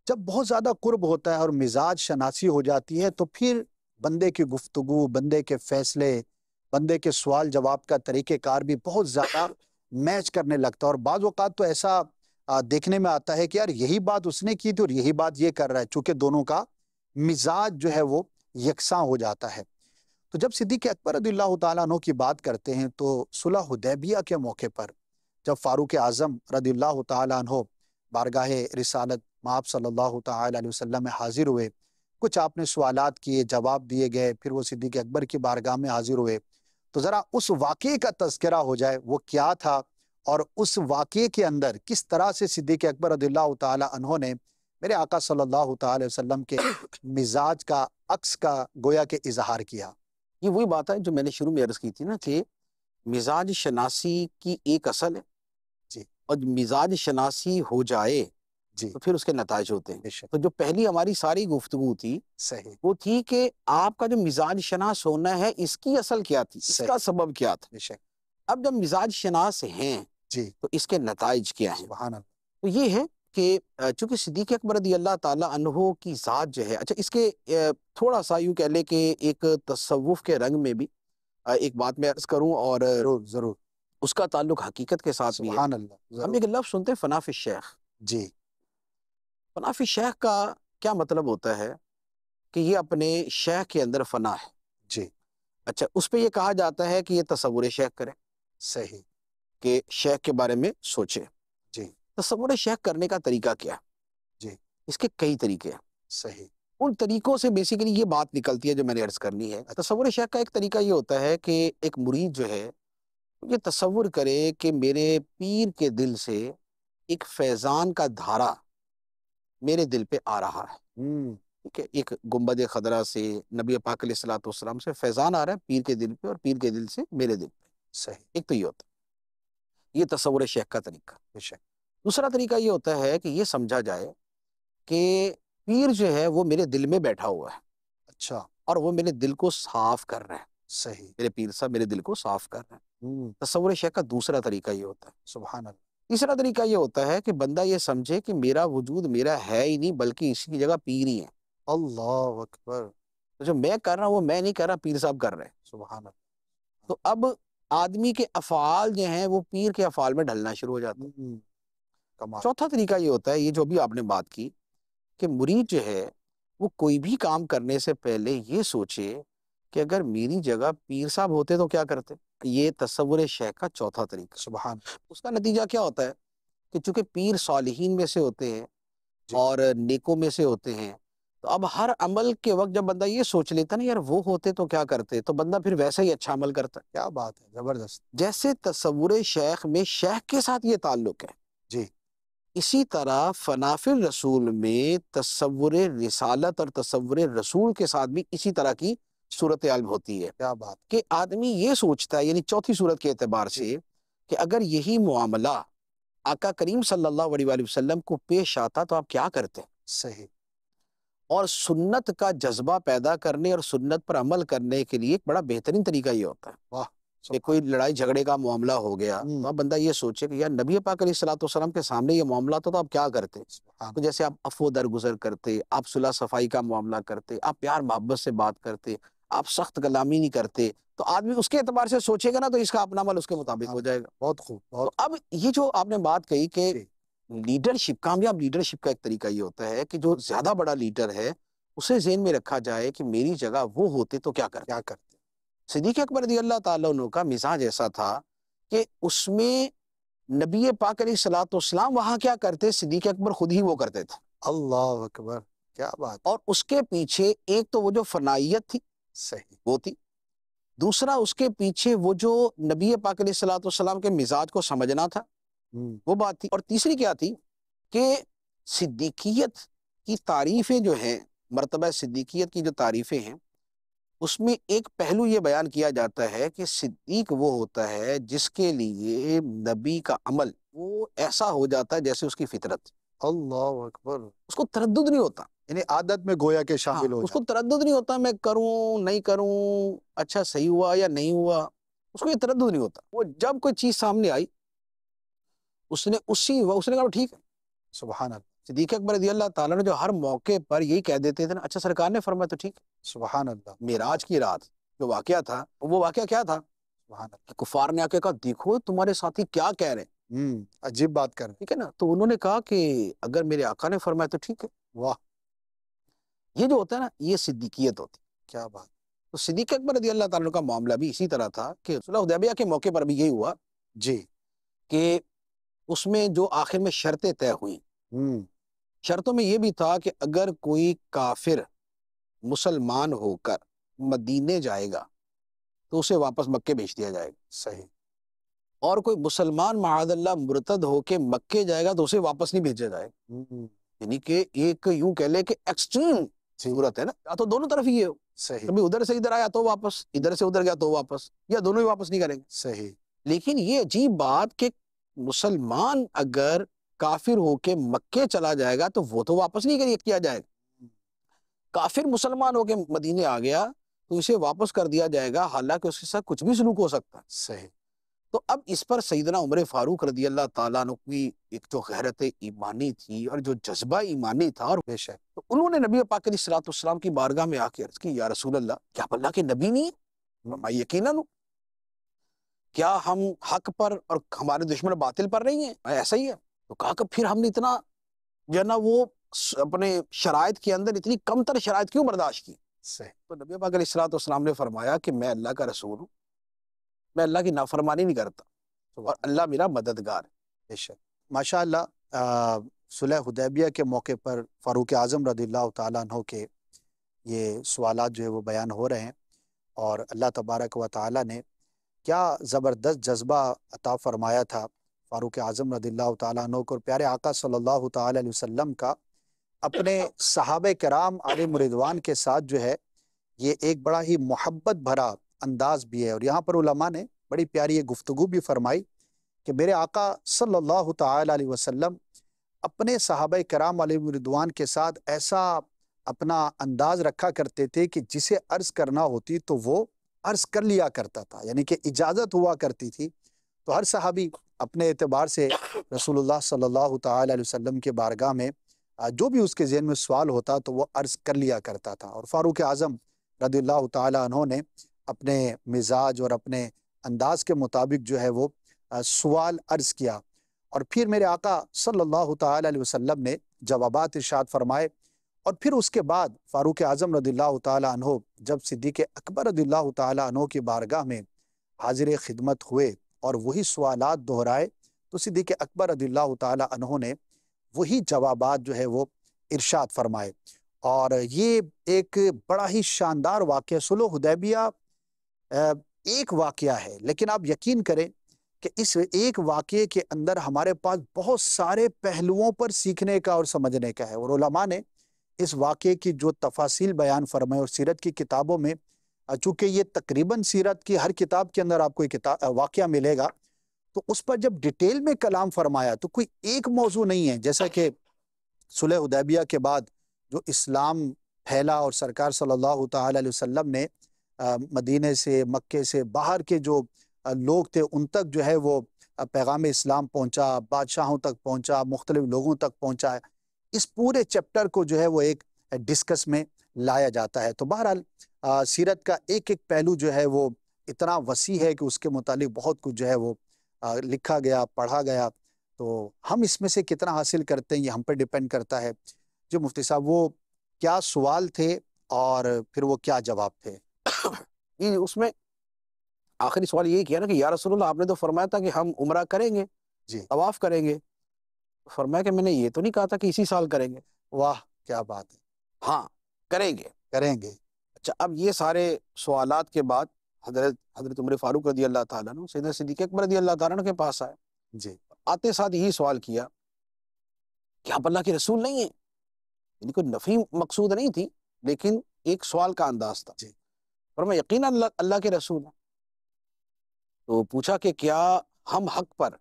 S1: جب بہت زیادہ قرب ہوتا ہے اور مزاج شناسی ہو جاتی ہے تو پھر بندے کی گفتگو، بندے کے فیصلے بندے کے سوال جواب کا طریقہ کار بھی بہت زیادہ میچ کرنے لگتا ہے اور بعض اوقات تو ایسا دیکھنے میں آتا ہے کہ یار یہی بات اس نے کی تھی اور یہی بات یہ کر رہا ہے، چونکہ دونوں کا مزاج جو ہے وہ یکساں ہو جاتا ہے۔ تو جب صدیق اکبر رضی اللہ تعالیٰ عنہ کی بات کرتے ہیں تو صلح حدیبیہ کے موقع پر جب فاروق اعظم رضی اللہ تعالیٰ عنہ بارگاہ رسالت مآب صلی اللہ تعالیٰ علیہ وسلم میں حاضر ہوئے کچھ آپ نے سوالات کیے جواب دیے گئے پھر وہ صدیق اکبر کی بارگاہ میں حاضر ہوئے۔ تو ذرا اس واقعے کا تذکرہ ہو جائے وہ کیا تھا اور اس واقعے کے اندر کس طرح سے صدیق اکبر رضی اللہ تعالیٰ عنہ نے میرے آقا صلی اللہ تعالی وسلم کے مزاج کا عکس کا گویا کہ اظہار کیا۔
S2: یہ وہی بات ہے جو میں نے شروع میں عرض کی تھی نا کہ مزاج شناسی کی ایک اصل ہے۔
S1: جی۔
S2: اور مزاج شناسی ہو جائے
S1: جی۔
S2: تو پھر اس کے نتائج ہوتے ہیں۔ تو جو پہلی ہماری ساری گفتگو تھی
S1: صحیح۔
S2: وہ تھی کہ آپ کا جو مزاج شناس ہونا ہے اس کی اصل کیا تھی؟ اس۔ کا سبب کیا تھا؟ اب جب مزاج شناس ہیں
S1: جی۔
S2: تو اس کے نتائج کیا ہیں؟
S1: سبحان اللہ۔
S2: تو یہ ہے کہ چونکہ صدیق اکبر رضی اللہ تعالیٰ عنہ کی ذات جو ہے اچھا اس کے تھوڑا سا یوں کہہ لے کہ ایک تصوف کے رنگ میں بھی ایک بات میں عرض کروں اور
S1: ضرور ضرور۔
S2: اس کا تعلق حقیقت کے ساتھ بھی ہے۔
S1: اللہ
S2: ہم ایک لفظ سنتے ہیں فناف الشیخ۔
S1: جی۔
S2: فناف الشیخ کا کیا مطلب ہوتا ہے کہ یہ اپنے شیخ کے اندر فنا ہے؟
S1: جی۔
S2: اچھا اس پہ یہ کہا جاتا ہے کہ یہ تصور شیخ کرے
S1: صحیح۔
S2: کہ شیخ کے بارے میں سوچے
S1: جی۔
S2: تصور شیخ کرنے کا طریقہ کیا؟ ہے؟
S1: جی۔
S2: اس کے کئی طریقے ہیں۔
S1: صحیح۔
S2: ان طریقوں سے بیسیکلی یہ بات نکلتی ہے جو میں نے عرض کرنی ہے۔ تصور شیخ کا ایک طریقہ یہ ہوتا ہے کہ ایک مرید جو ہے یہ تصور کرے کہ میرے پیر کے دل سے ایک فیضان کا دھارا میرے دل پہ آ رہا ہے۔ ٹھیک ہے ایک گنبد خضرہ سے نبی پاک علیہ الصلوۃ والسلام سے فیضان آ رہا ہے پیر کے دل پہ اور پیر کے دل سے میرے دل پہ۔
S1: صحیح
S2: ایک تو یہ ہوتا ہے۔ یہ تصور شیخ کا طریقہ دوسرا طریقہ یہ ہوتا ہے کہ یہ سمجھا جائے کہ پیر جو ہے وہ میرے دل میں بیٹھا ہوا ہے۔
S1: اچھا۔
S2: اور وہ میرے دل کو صاف کر رہا ہے
S1: صحیح۔
S2: میرے پیر صاحب میرے دل کو صاف کر رہے ہیں۔ تصور شیخ کا دوسرا طریقہ یہ ہوتا ہے۔
S1: سبحان اللہ۔
S2: تیسرا طریقہ یہ ہوتا ہے کہ بندہ یہ سمجھے کہ میرا وجود میرا ہے ہی نہیں بلکہ اسی کی جگہ پیر ہی ہے
S1: اللہ اکبر۔
S2: تو جو میں کر رہا ہوں وہ میں نہیں کر رہا پیر صاحب کر رہے ہیں۔
S1: سبحان اللہ۔
S2: تو اب آدمی کے افعال جو ہیں وہ پیر کے افعال میں ڈھلنا شروع ہو
S1: ہوں، کمال۔
S2: چوتھا طریقہ یہ ہوتا ہے یہ جو بھی آپ نے بات کی کہ مرید جو ہے وہ کوئی بھی کام کرنے سے پہلے یہ سوچے کہ اگر میری جگہ پیر صاحب ہوتے تو کیا کرتے؟ یہ تصور شیخ کا چوتھا طریقہ
S1: سبحان
S2: اس کا نتیجہ کیا ہوتا ہے کہ چونکہ پیر صالحین میں سے ہوتے ہیں
S1: جی۔
S2: اور نیکوں میں سے ہوتے ہیں تو اب ہر عمل کے وقت جب بندہ یہ سوچ لیتا نا یار وہ ہوتے تو کیا کرتے؟ تو بندہ پھر ویسا ہی اچھا عمل کرتا ہے۔
S1: کیا بات ہے زبردست۔
S2: جیسے تصور شیخ میں شیخ کے ساتھ یہ تعلق ہے۔
S1: جی۔
S2: اسی طرح فنافل رسول میں تصور رسالت اور تصور رسول کے ساتھ بھی اسی طرح کی صورتحال ہوتی ہے۔
S1: کیا بات؟
S2: کہ آدمی یہ سوچتا ہے یعنی چوتھی صورت کے اعتبار سے کہ اگر یہی معاملہ آقا کریم صلی اللہ علیہ وآلہ وسلم کو پیش آتا تو آپ کیا کرتے؟
S1: صحیح۔
S2: اور سنت کا جذبہ پیدا کرنے اور سنت پر عمل کرنے کے لیے ایک بڑا بہترین طریقہ یہ ہوتا ہے
S1: واہ
S2: کہ کوئی لڑائی جھگڑے کا معاملہ ہو گیا۔ تو اب بندہ یہ سوچے کہ یار نبی پاک علیہ الصلوۃ والسلام کے سامنے یہ معاملہ تھا تو آپ کیا کرتے؟ تو جیسے آپ افو درگزر کرتے آپ صلح صفائی کا معاملہ کرتے آپ پیار محبت سے بات کرتے آپ سخت کلامی نہیں کرتے تو آدمی اس کے اعتبار سے سوچے گا نا تو اس کا اپنا عمل اس کے مطابق ہو جائے گا۔
S1: بہت خوب بہت
S2: اب یہ جو آپ نے بات کہی کہ
S1: جی۔
S2: لیڈرشپ کامیاب لیڈرشپ کا ایک طریقہ یہ ہوتا ہے کہ جو زیادہ بڑا لیڈر ہے اسے ذہن میں رکھا جائے کہ میری جگہ وہ ہوتے تو کیا کرتے۔
S1: کیا کرتے؟
S2: صدیق اکبر رضی اللہ تعالیٰ عنہ کا مزاج ایسا تھا کہ اس میں نبی پاک علیہ الصلوۃ والسلام وہاں کیا کرتے صدیق اکبر خود ہی وہ کرتے تھے۔
S1: اللہ اکبر کیا بات۔
S2: اور اس کے پیچھے ایک تو وہ جو فنائیت تھی
S1: صحیح۔
S2: وہ تھی۔ دوسرا اس کے پیچھے وہ جو نبی پاک علیہ الصلوۃ والسلام کے مزاج کو سمجھنا تھا وہ بات تھی۔ اور تیسری کیا تھی کہ صدیقیت کی تعریفیں جو ہیں مرتبہ صدیقیت کی جو تعریفیں ہیں اس میں ایک پہلو یہ بیان کیا جاتا ہے کہ صدیق وہ ہوتا ہے جس کے لیے نبی کا عمل وہ ایسا ہو جاتا ہے جیسے اس کی فطرت۔
S1: اللہ اکبر۔
S2: اس کو تردد نہیں ہوتا۔
S1: یعنی عادت میں گویا کے
S2: ہاں،
S1: شامل ہو
S2: اس کو تردد نہیں ہوتا میں کروں نہیں کروں اچھا صحیح ہوا یا نہیں ہوا۔ اس کو یہ تردد نہیں ہوتا۔ وہ جب کوئی چیز سامنے آئی اس نے اسی اس نے کہا ٹھیک ہے۔
S1: سبحان اللہ۔
S2: صدیق اکبر رضی اللہ تعالیٰ نے جو ہر موقع پر یہی کہہ دیتے تھے نا اچھا سرکار نے فرمایا تو ٹھیک۔
S1: سبحان اللہ۔
S2: میراج کی رات جو واقعہ تھا وہ واقعہ کیا تھا؟
S1: سبحان اللہ۔
S2: کفار نے آ کے کہا دیکھو تمہارے ساتھی کیا کہہ رہے ہیں۔
S1: ہوں عجیب بات کر
S2: ٹھیک ہے نا؟ تو انہوں نے کہا کہ اگر میرے آقا نے فرمایا تو ٹھیک ہے۔
S1: واہ!
S2: یہ جو ہوتا ہے نا، یہ صدیقیت ہوتی
S1: کیا بات۔
S2: تو صدیق اکبر رضی اللہ تعالیٰ کا معاملہ بھی اسی طرح تھا کہ صلح حدیبیہ کے موقع پر بھی یہی ہوا۔
S1: جی۔
S2: کہ اس میں جو آخر میں شرطیں طے ہوئیں۔
S1: ہوں
S2: شرطوں میں یہ بھی تھا کہ اگر کوئی کافر مسلمان ہو کر مدینے جائے گا تو اسے واپس مکے بھیج دیا جائے گا۔
S1: صحیح۔
S2: اور کوئی مسلمان معاذ اللہ مرتد ہو کے مکے جائے گا تو اسے واپس نہیں بھیجا جائے گا۔ یعنی کہ ایک یوں کہہ لے کہ ایکسٹریم صورت ہے نا۔ یا تو دونوں طرف ہی ہے
S1: صحیح۔
S2: کبھی ادھر سے ادھر آیا تو واپس ادھر سے ادھر گیا تو واپس یا دونوں ہی واپس نہیں کریں گے۔
S1: صحیح۔
S2: لیکن یہ عجیب بات کہ مسلمان اگر کافر ہو کے مکے چلا جائے گا تو وہ تو واپس نہیں کیا جائے گا۔ کافر مسلمان ہو کے مدینے آ گیا تو اسے واپس کر دیا جائے گا حالانکہ اس کے ساتھ کچھ بھی سلوک ہو سکتا۔ ہے
S1: صحیح۔
S2: تو اب اس پر سیدنا عمر فاروق رضی اللہ تعالیٰ عنہ کی ایک جو غیرت ایمانی تھی اور جو جذبہ ایمانی تھا اور
S1: بے شک
S2: تو انہوں نے نبی پاک علیہ الصلوۃ والسلام کی بارگاہ میں آ کے عرض کی یا رسول اللہ کیا آپ اللہ کے نبی نہیں ہیں؟ فرمایا یقیناً ہوں۔ کیا ہم حق پر اور ہمارے دشمن باطل پر نہیں ہیں؟ ایسا ہی ہے؟ تو کہا کہ پھر ہم نے اتنا جو ہے نا وہ اپنے شرائط کے اندر اتنی کم تر شرائط کیوں برداشت کی؟
S1: صحیح۔
S2: تو نبی پاک علیہ والسلام نے فرمایا کہ میں اللہ کا رسول ہوں۔ میں اللہ کی نافرمانی نہیں کرتا۔ اور اللہ۔ میرا مددگار ہے
S1: بے شک۔ ماشاء اللہ صلح حدیبیہ کے موقع پر فاروق اعظم رضی اللہ تعالیٰ عنہ کے یہ سوالات جو ہے وہ بیان ہو رہے ہیں۔ اور اللہ تبارک و تعالیٰ نے کیا زبردست جذبہ عطا فرمایا تھا فاروق اعظم رضی اللہ تعالیٰ عنہ کو۔ اور پیارے آقا صلی اللہ تعالیٰ علیہ وسلم کا اپنے صحابہ کرام علی مردوان کے ساتھ جو ہے یہ ایک بڑا ہی محبت بھرا انداز بھی ہے اور یہاں پر علماء نے بڑی پیاری یہ گفتگو بھی فرمائی کہ میرے آقا صلی اللہ تعالی علیہ وسلم اپنے صحابہ کرام علیہ مردوان کے ساتھ ایسا اپنا انداز رکھا کرتے تھے کہ جسے عرض کرنا ہوتی تو وہ عرض کر لیا کرتا تھا یعنی کہ اجازت ہوا کرتی تھی۔ تو ہر صحابی اپنے اعتبار سے رسول اللہ صلی اللہ تعالی علیہ وسلم کے بارگاہ میں جو بھی اس کے ذہن میں سوال ہوتا تو وہ عرض کر لیا کرتا تھا۔ اور فاروق اعظم رضی اللہ تعالی عنہ نے اپنے مزاج اور اپنے انداز کے مطابق جو ہے وہ سوال عرض کیا۔ اور پھر میرے آقا صلی اللہ تعالی علیہ وسلم نے جوابات ارشاد فرمائے۔ اور پھر اس کے بعد فاروق اعظم رضی اللہ تعالی عنہ، جب صدیق اکبر رضی اللہ تعالی عنہ کی بارگاہ میں حاضر خدمت ہوئے اور وہی سوالات دہرائے، تو صدیق اکبر رضی اللہ تعالی عنہ نے وہی جوابات جو ہے وہ ارشاد فرمائے۔ اور یہ ایک بڑا ہی شاندار واقعہ، صلح حدیبیہ ایک واقعہ ہے، لیکن آپ یقین کریں کہ اس ایک واقعے کے اندر ہمارے پاس بہت سارے پہلوؤں پر سیکھنے کا اور سمجھنے کا ہے۔ اور علماء نے اس واقعے کی جو تفاصیل بیان فرمائے اور سیرت کی کتابوں میں، چونکہ یہ تقریباً سیرت کی ہر کتاب کے اندر آپ کو ایک واقعہ ملے گا، تو اس پر جب ڈیٹیل میں کلام فرمایا تو کوئی ایک موضوع نہیں ہے۔ جیسا کہ صلح حدیبیہ کے بعد جو اسلام پھیلا اور سرکار صلی اللہ تعالی علیہ وسلم نے مدینے سے مکے سے باہر کے جو لوگ تھے، ان تک جو ہے وہ پیغام اسلام پہنچا، بادشاہوں تک پہنچا، مختلف لوگوں تک پہنچا اس پورے چیپٹر کو جو ہے وہ ایک ڈسکس میں لایا جاتا ہے۔ تو بہرحال سیرت کا ایک ایک پہلو جو ہے وہ اتنا وسیع ہے کہ اس کے متعلق بہت کچھ جو ہے وہ لکھا گیا، پڑھا گیا۔ تو ہم اس میں سے کتنا حاصل کرتے ہیں، یہ ہم پہ ڈپینڈ کرتا ہے۔ جو مفتی صاحب، وہ کیا سوال تھے اور پھر وہ کیا جواب تھے؟
S2: اس میں آخری سوال یہی کیا نا کہ یا رسول اللہ آپ نے تو فرمایا تھا کہ ہم عمرہ کریں گے
S1: جی۔
S2: طواف کریں گے۔ فرمایا کہ میں نے یہ تو نہیں کہا تھا کہ اسی سال کریں گے۔
S1: واہ کیا بات ہے۔
S2: ہاں کریں گے۔
S1: کریں گے۔
S2: اچھا اب یہ سارے سوالات کے بعد حضرت حضرت عمر فاروق رضی اللہ تعالیٰ عنہ سیدنا صدیق اکبر رضی اللہ تعالیٰ کے پاس آئے۔
S1: جی۔
S2: آتے ساتھ یہی سوال کیا کہ آپ اللہ کے رسول نہیں ہیں؟ یعنی کوئی نفی مقصود نہیں تھی لیکن ایک سوال کا انداز تھا۔
S1: جی۔
S2: پر میں یقین اللہ اللہ کے رسول ہیں تو پوچھا کہ کیا ہم حق پر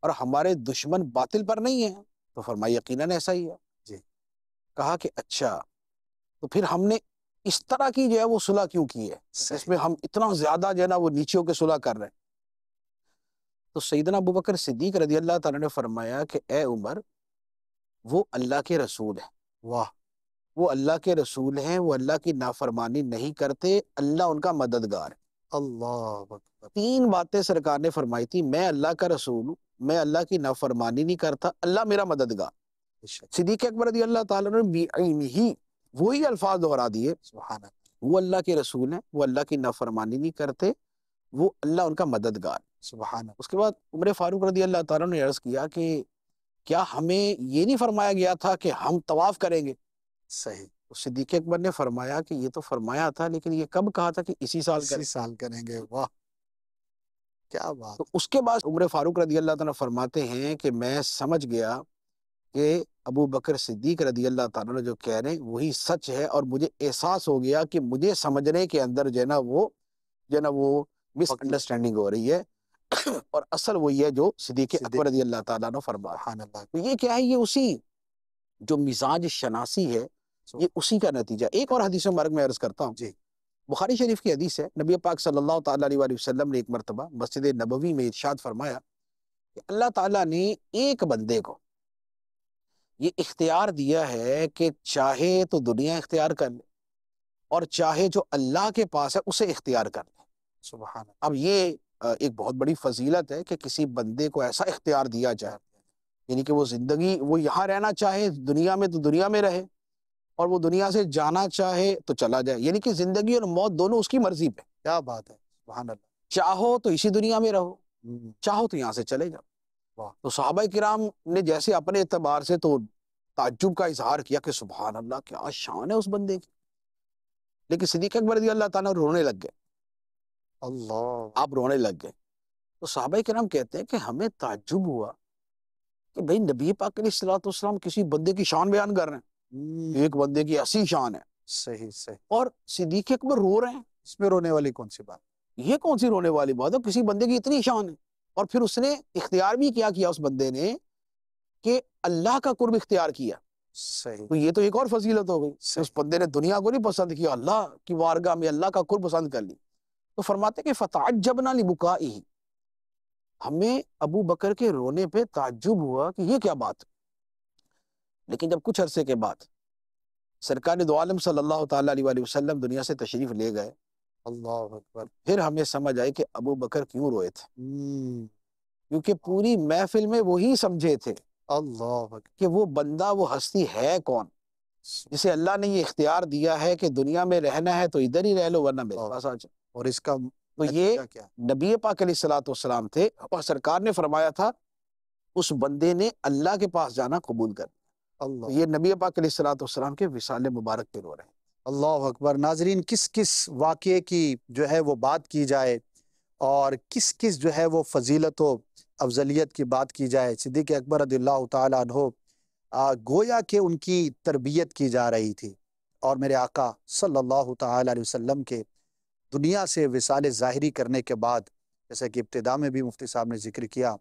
S2: اور ہمارے دشمن باطل پر نہیں ہیں؟ تو فرمایا یقیناً ایسا ہی ہے۔
S1: جی۔
S2: کہا کہ اچھا تو پھر ہم نے اس طرح کی جو ہے وہ صلح کیوں کی ہے؟ جس میں ہم اتنا زیادہ جو ہے نا وہ نیچے ہو کے صلح کر رہے ہیں۔ تو سیدنا ابو بکر صدیق رضی اللہ تعالیٰ نے فرمایا کہ اے عمر وہ اللہ کے رسول ہیں۔
S1: واہ۔
S2: وہ اللہ کے رسول ہیں وہ اللہ کی نافرمانی نہیں کرتے اللہ ان کا مددگار
S1: اللہ اکبر۔
S2: تین باتیں سرکار نے فرمائی تھی میں اللہ کا رسول ہوں میں اللہ کی نافرمانی نہیں کرتا اللہ میرا مددگار۔ صدیق اکبر رضی اللہ تعالیٰ نے بعینہ وہی الفاظ دہرا دیے
S1: سبحان
S2: وہ اللہ کے رسول ہیں وہ اللہ کی نافرمانی نہیں کرتے وہ اللہ ان کا مددگار
S1: سبحان
S2: اس کے بعد عمر فاروق رضی اللہ تعالیٰ نے عرض کیا کہ کیا ہمیں یہ نہیں فرمایا گیا تھا کہ ہم طواف کریں گے؟
S1: صحیح۔
S2: صدیق اکبر نے فرمایا کہ یہ تو فرمایا تھا لیکن یہ کب کہا تھا کہ اسی سال کریں
S1: اسی سال کریں گے۔ واہ۔ کیا بات۔
S2: تو اس کے بعد عمر فاروق رضی اللہ تعالیٰ فرماتے ہیں کہ میں سمجھ گیا کہ ابو بکر صدیق رضی اللہ تعالیٰ جو کہہ رہے ہیں وہی سچ ہے اور مجھے احساس ہو گیا کہ مجھے سمجھنے کے اندر جو ہے نا وہ جو ہے نا وہ مس انڈرسٹینڈنگ ہو رہی ہے۔ اور اصل وہی ہے جو صدیق۔ اکبر رضی اللہ تعالیٰ نے فرمایا۔
S1: سبحان اللہ۔
S2: تو یہ کیا ہے؟ یہ اسی جو مزاج شناسی ہے یہ اسی کا نتیجہ ایک اور حدیث مبارک میں عرض کرتا ہوں۔
S1: جی۔
S2: بخاری شریف کی حدیث ہے نبی پاک صلی اللہ تعالیٰ علیہ وآلہ وسلم نے ایک مرتبہ مسجد نبوی میں ارشاد فرمایا کہ اللہ تعالیٰ نے ایک بندے کو یہ اختیار دیا ہے کہ چاہے تو دنیا اختیار کر لے اور چاہے جو اللہ کے پاس ہے اسے اختیار کر لے۔
S1: سبحان
S2: اب یہ ایک بہت بڑی فضیلت ہے کہ کسی بندے کو ایسا اختیار دیا جائے۔ یعنی کہ وہ زندگی وہ یہاں رہنا چاہے دنیا میں تو دنیا میں رہے اور وہ دنیا سے جانا چاہے تو چلا جائے۔ یعنی کہ زندگی اور موت دونوں اس کی مرضی پہ۔
S1: کیا بات ہے؟ سبحان اللہ۔
S2: چاہو تو اسی دنیا میں رہو۔ چاہو تو یہاں سے چلے جاؤ۔ تو صحابہ کرام نے جیسے اپنے اعتبار سے تو تعجب کا اظہار کیا کہ سبحان اللہ کیا شان ہے اس بندے کی۔ لیکن صدیق اکبر رضی اللہ تعالیٰ رونے لگ گئے۔
S1: اللہ۔
S2: آپ رونے لگ گئے۔ تو صحابہ کرام کہتے ہیں کہ ہمیں تعجب ہوا کہ بھئی نبی پاک علیہ الصلوۃ والسلام کسی بندے کی شان بیان کر رہے ہیں۔ ایک بندے کی ایسی شان ہے۔
S1: صحیح صحیح۔
S2: اور صدیق اکبر رو رہے ہیں۔
S1: اس میں رونے والی کون سی بات؟
S2: یہ کون سی رونے والی بات ہے؟ کسی بندے کی اتنی شان ہے۔ اور پھر اس نے اختیار بھی کیا کیا اس بندے نے؟ کہ اللہ کا قرب اختیار کیا۔
S1: صحیح۔
S2: تو یہ تو ایک اور فضیلت ہو گئی۔ اس بندے نے دنیا کو نہیں پسند کیا اللہ کی وارگاہ میں اللہ کا قرب پسند کر لی۔ تو فرماتے کہ فتعجبنا لبکائه۔ ہمیں ابو بکر کے رونے پہ تعجب ہوا کہ یہ کیا بات لیکن جب کچھ عرصے کے بعد سرکار دو عالم صلی اللہ تعالیٰ علیہ وآلہ وسلم دنیا سے تشریف لے گئے۔
S1: اللہ اکبر۔
S2: پھر ہمیں سمجھ آئی کہ ابو بکر کیوں روئے تھے۔ کیونکہ پوری محفل میں وہی سمجھے تھے۔
S1: اللہ
S2: کہ وہ بندہ وہ ہستی ہے کون؟ جسے اللہ نے یہ اختیار دیا ہے کہ دنیا میں رہنا ہے تو ادھر ہی رہ لو ورنہ میرے۔ پاس آ جاؤ
S1: اور اس کا
S2: تو یہ
S1: نتیجہ کیا؟
S2: نبی پاک علیہ الصلوۃ والسلام تھے اور سرکار نے فرمایا تھا اس بندے نے اللہ کے پاس جانا قبول کر۔
S1: اللہ۔
S2: یہ نبی پاک علیہ الصلوۃ والسلام کے وصال مبارک پہ رو رہے ہیں
S1: اللہ اکبر۔ ناظرین کس کس واقعے کی جو ہے وہ بات کی جائے اور کس کس جو ہے وہ فضیلت و افضلیت کی بات کی جائے؟ صدیق اکبر رضی اللہ تعالیٰ عنہ گویا کہ ان کی تربیت کی جا رہی تھی اور میرے آقا صلی اللہ تعالیٰ علیہ وسلم کے دنیا سے وصال ظاہری کرنے کے بعد جیسا کہ ابتدا میں بھی مفتی صاحب نے ذکر کیا،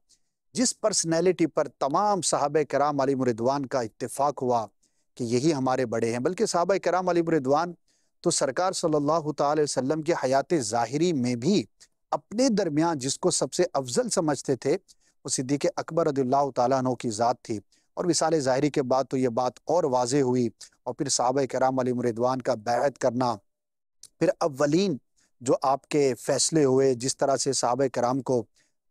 S1: جس پرسنالٹی پر تمام صحابہ کرام علی مردوان کا اتفاق ہوا کہ یہی ہمارے بڑے ہیں۔ بلکہ صحابہ کرام علی مردوان تو سرکار صلی اللہ تعالی وسلم کی حیات ظاہری میں بھی اپنے درمیان جس کو سب سے افضل سمجھتے تھے، وہ صدیق اکبر رضی اللہ تعالیٰ عنہ کی ذات تھی۔ اور وصال ظاہری کے بعد تو یہ بات اور واضح ہوئی اور پھر صحابہ کرام علی مردوان کا بیعت کرنا، پھر اولین جو آپ کے فیصلے ہوئے، جس طرح سے صحابہ کرام کو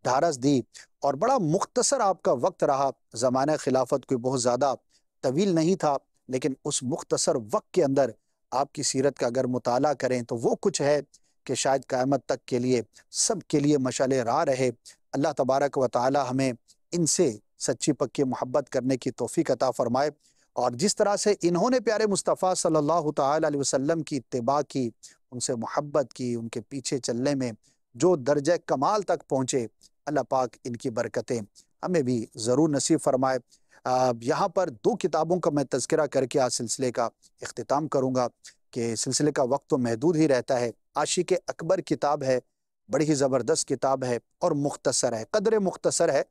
S1: ڈھارس دی اور بڑا مختصر آپ کا وقت رہا، زمانہ خلافت کوئی بہت زیادہ طویل نہیں تھا، لیکن اس مختصر وقت کے اندر آپ کی سیرت کا اگر مطالعہ کریں تو وہ کچھ ہے کہ شاید قیامت تک کے لیے سب کے لیے مشعل راہ رہے۔ اللہ تبارک و تعالی ہمیں ان سے سچی پکی محبت کرنے کی توفیق عطا فرمائے۔ اور جس طرح سے انہوں نے پیارے مصطفیٰ صلی اللہ تعالی علیہ وسلم کی اتباع کی، ان سے محبت کی، ان کے پیچھے چلنے میں جو درجہ کمال تک پہنچے، اللہ پاک ان کی برکتیں ہمیں بھی ضرور نصیب فرمائے۔ یہاں پر دو کتابوں کا میں تذکرہ کر کے آج سلسلے کا اختتام کروں گا کہ سلسلے کا وقت تو محدود ہی رہتا ہے۔ عاشق اکبر کتاب ہے، بڑی ہی زبردست کتاب ہے اور مختصر ہے، قدر مختصر ہے۔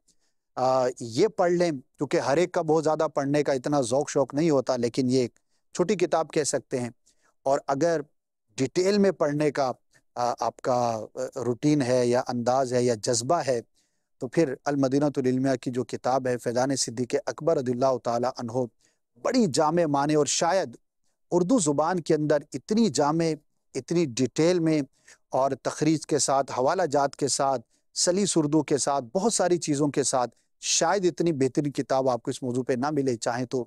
S1: آ، یہ پڑھ لیں کیونکہ ہر ایک کا بہت زیادہ پڑھنے کا اتنا ذوق شوق نہیں ہوتا لیکن یہ ایک چھوٹی کتاب کہہ سکتے ہیں۔ اور اگر ڈیٹیل میں پڑھنے کا آپ کا روٹین ہے یا انداز ہے یا جذبہ ہے تو پھر المدینہ العلمیہ کی جو کتاب ہے فیضان صدیق اکبر رضی اللہ تعالیٰ عنہ بڑی جامع معنی اور شاید اردو زبان کے اندر اتنی جامع اتنی ڈیٹیل میں اور تخریج کے ساتھ حوالہ جات کے ساتھ سلیس اردو کے ساتھ، بہت ساری چیزوں کے ساتھ شاید اتنی بہترین کتاب آپ کو اس موضوع پہ نہ ملے، چاہیں تو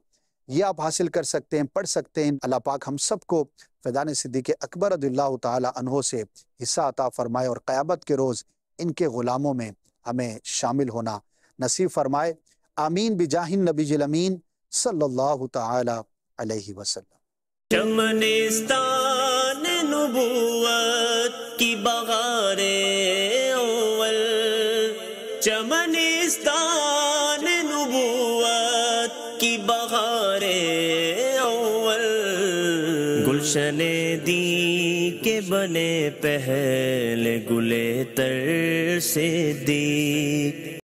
S1: یہ آپ حاصل کر سکتے ہیں، پڑھ سکتے ہیں۔ اللہ پاک ہم سب کو فیضان صدیق اکبر رضی اللہ تعالی عنہ سے حصہ عطا فرمائے اور قیابت کے روز ان کے غلاموں میں ہمیں شامل ہونا نصیب فرمائے۔ آمین بجاہ نبی جلمین صلی اللہ تعالی علیہ وسلم۔
S3: چمنستان نبوت کی بغارے گلشن دی کے بنے پہلے گلے تر سے دی۔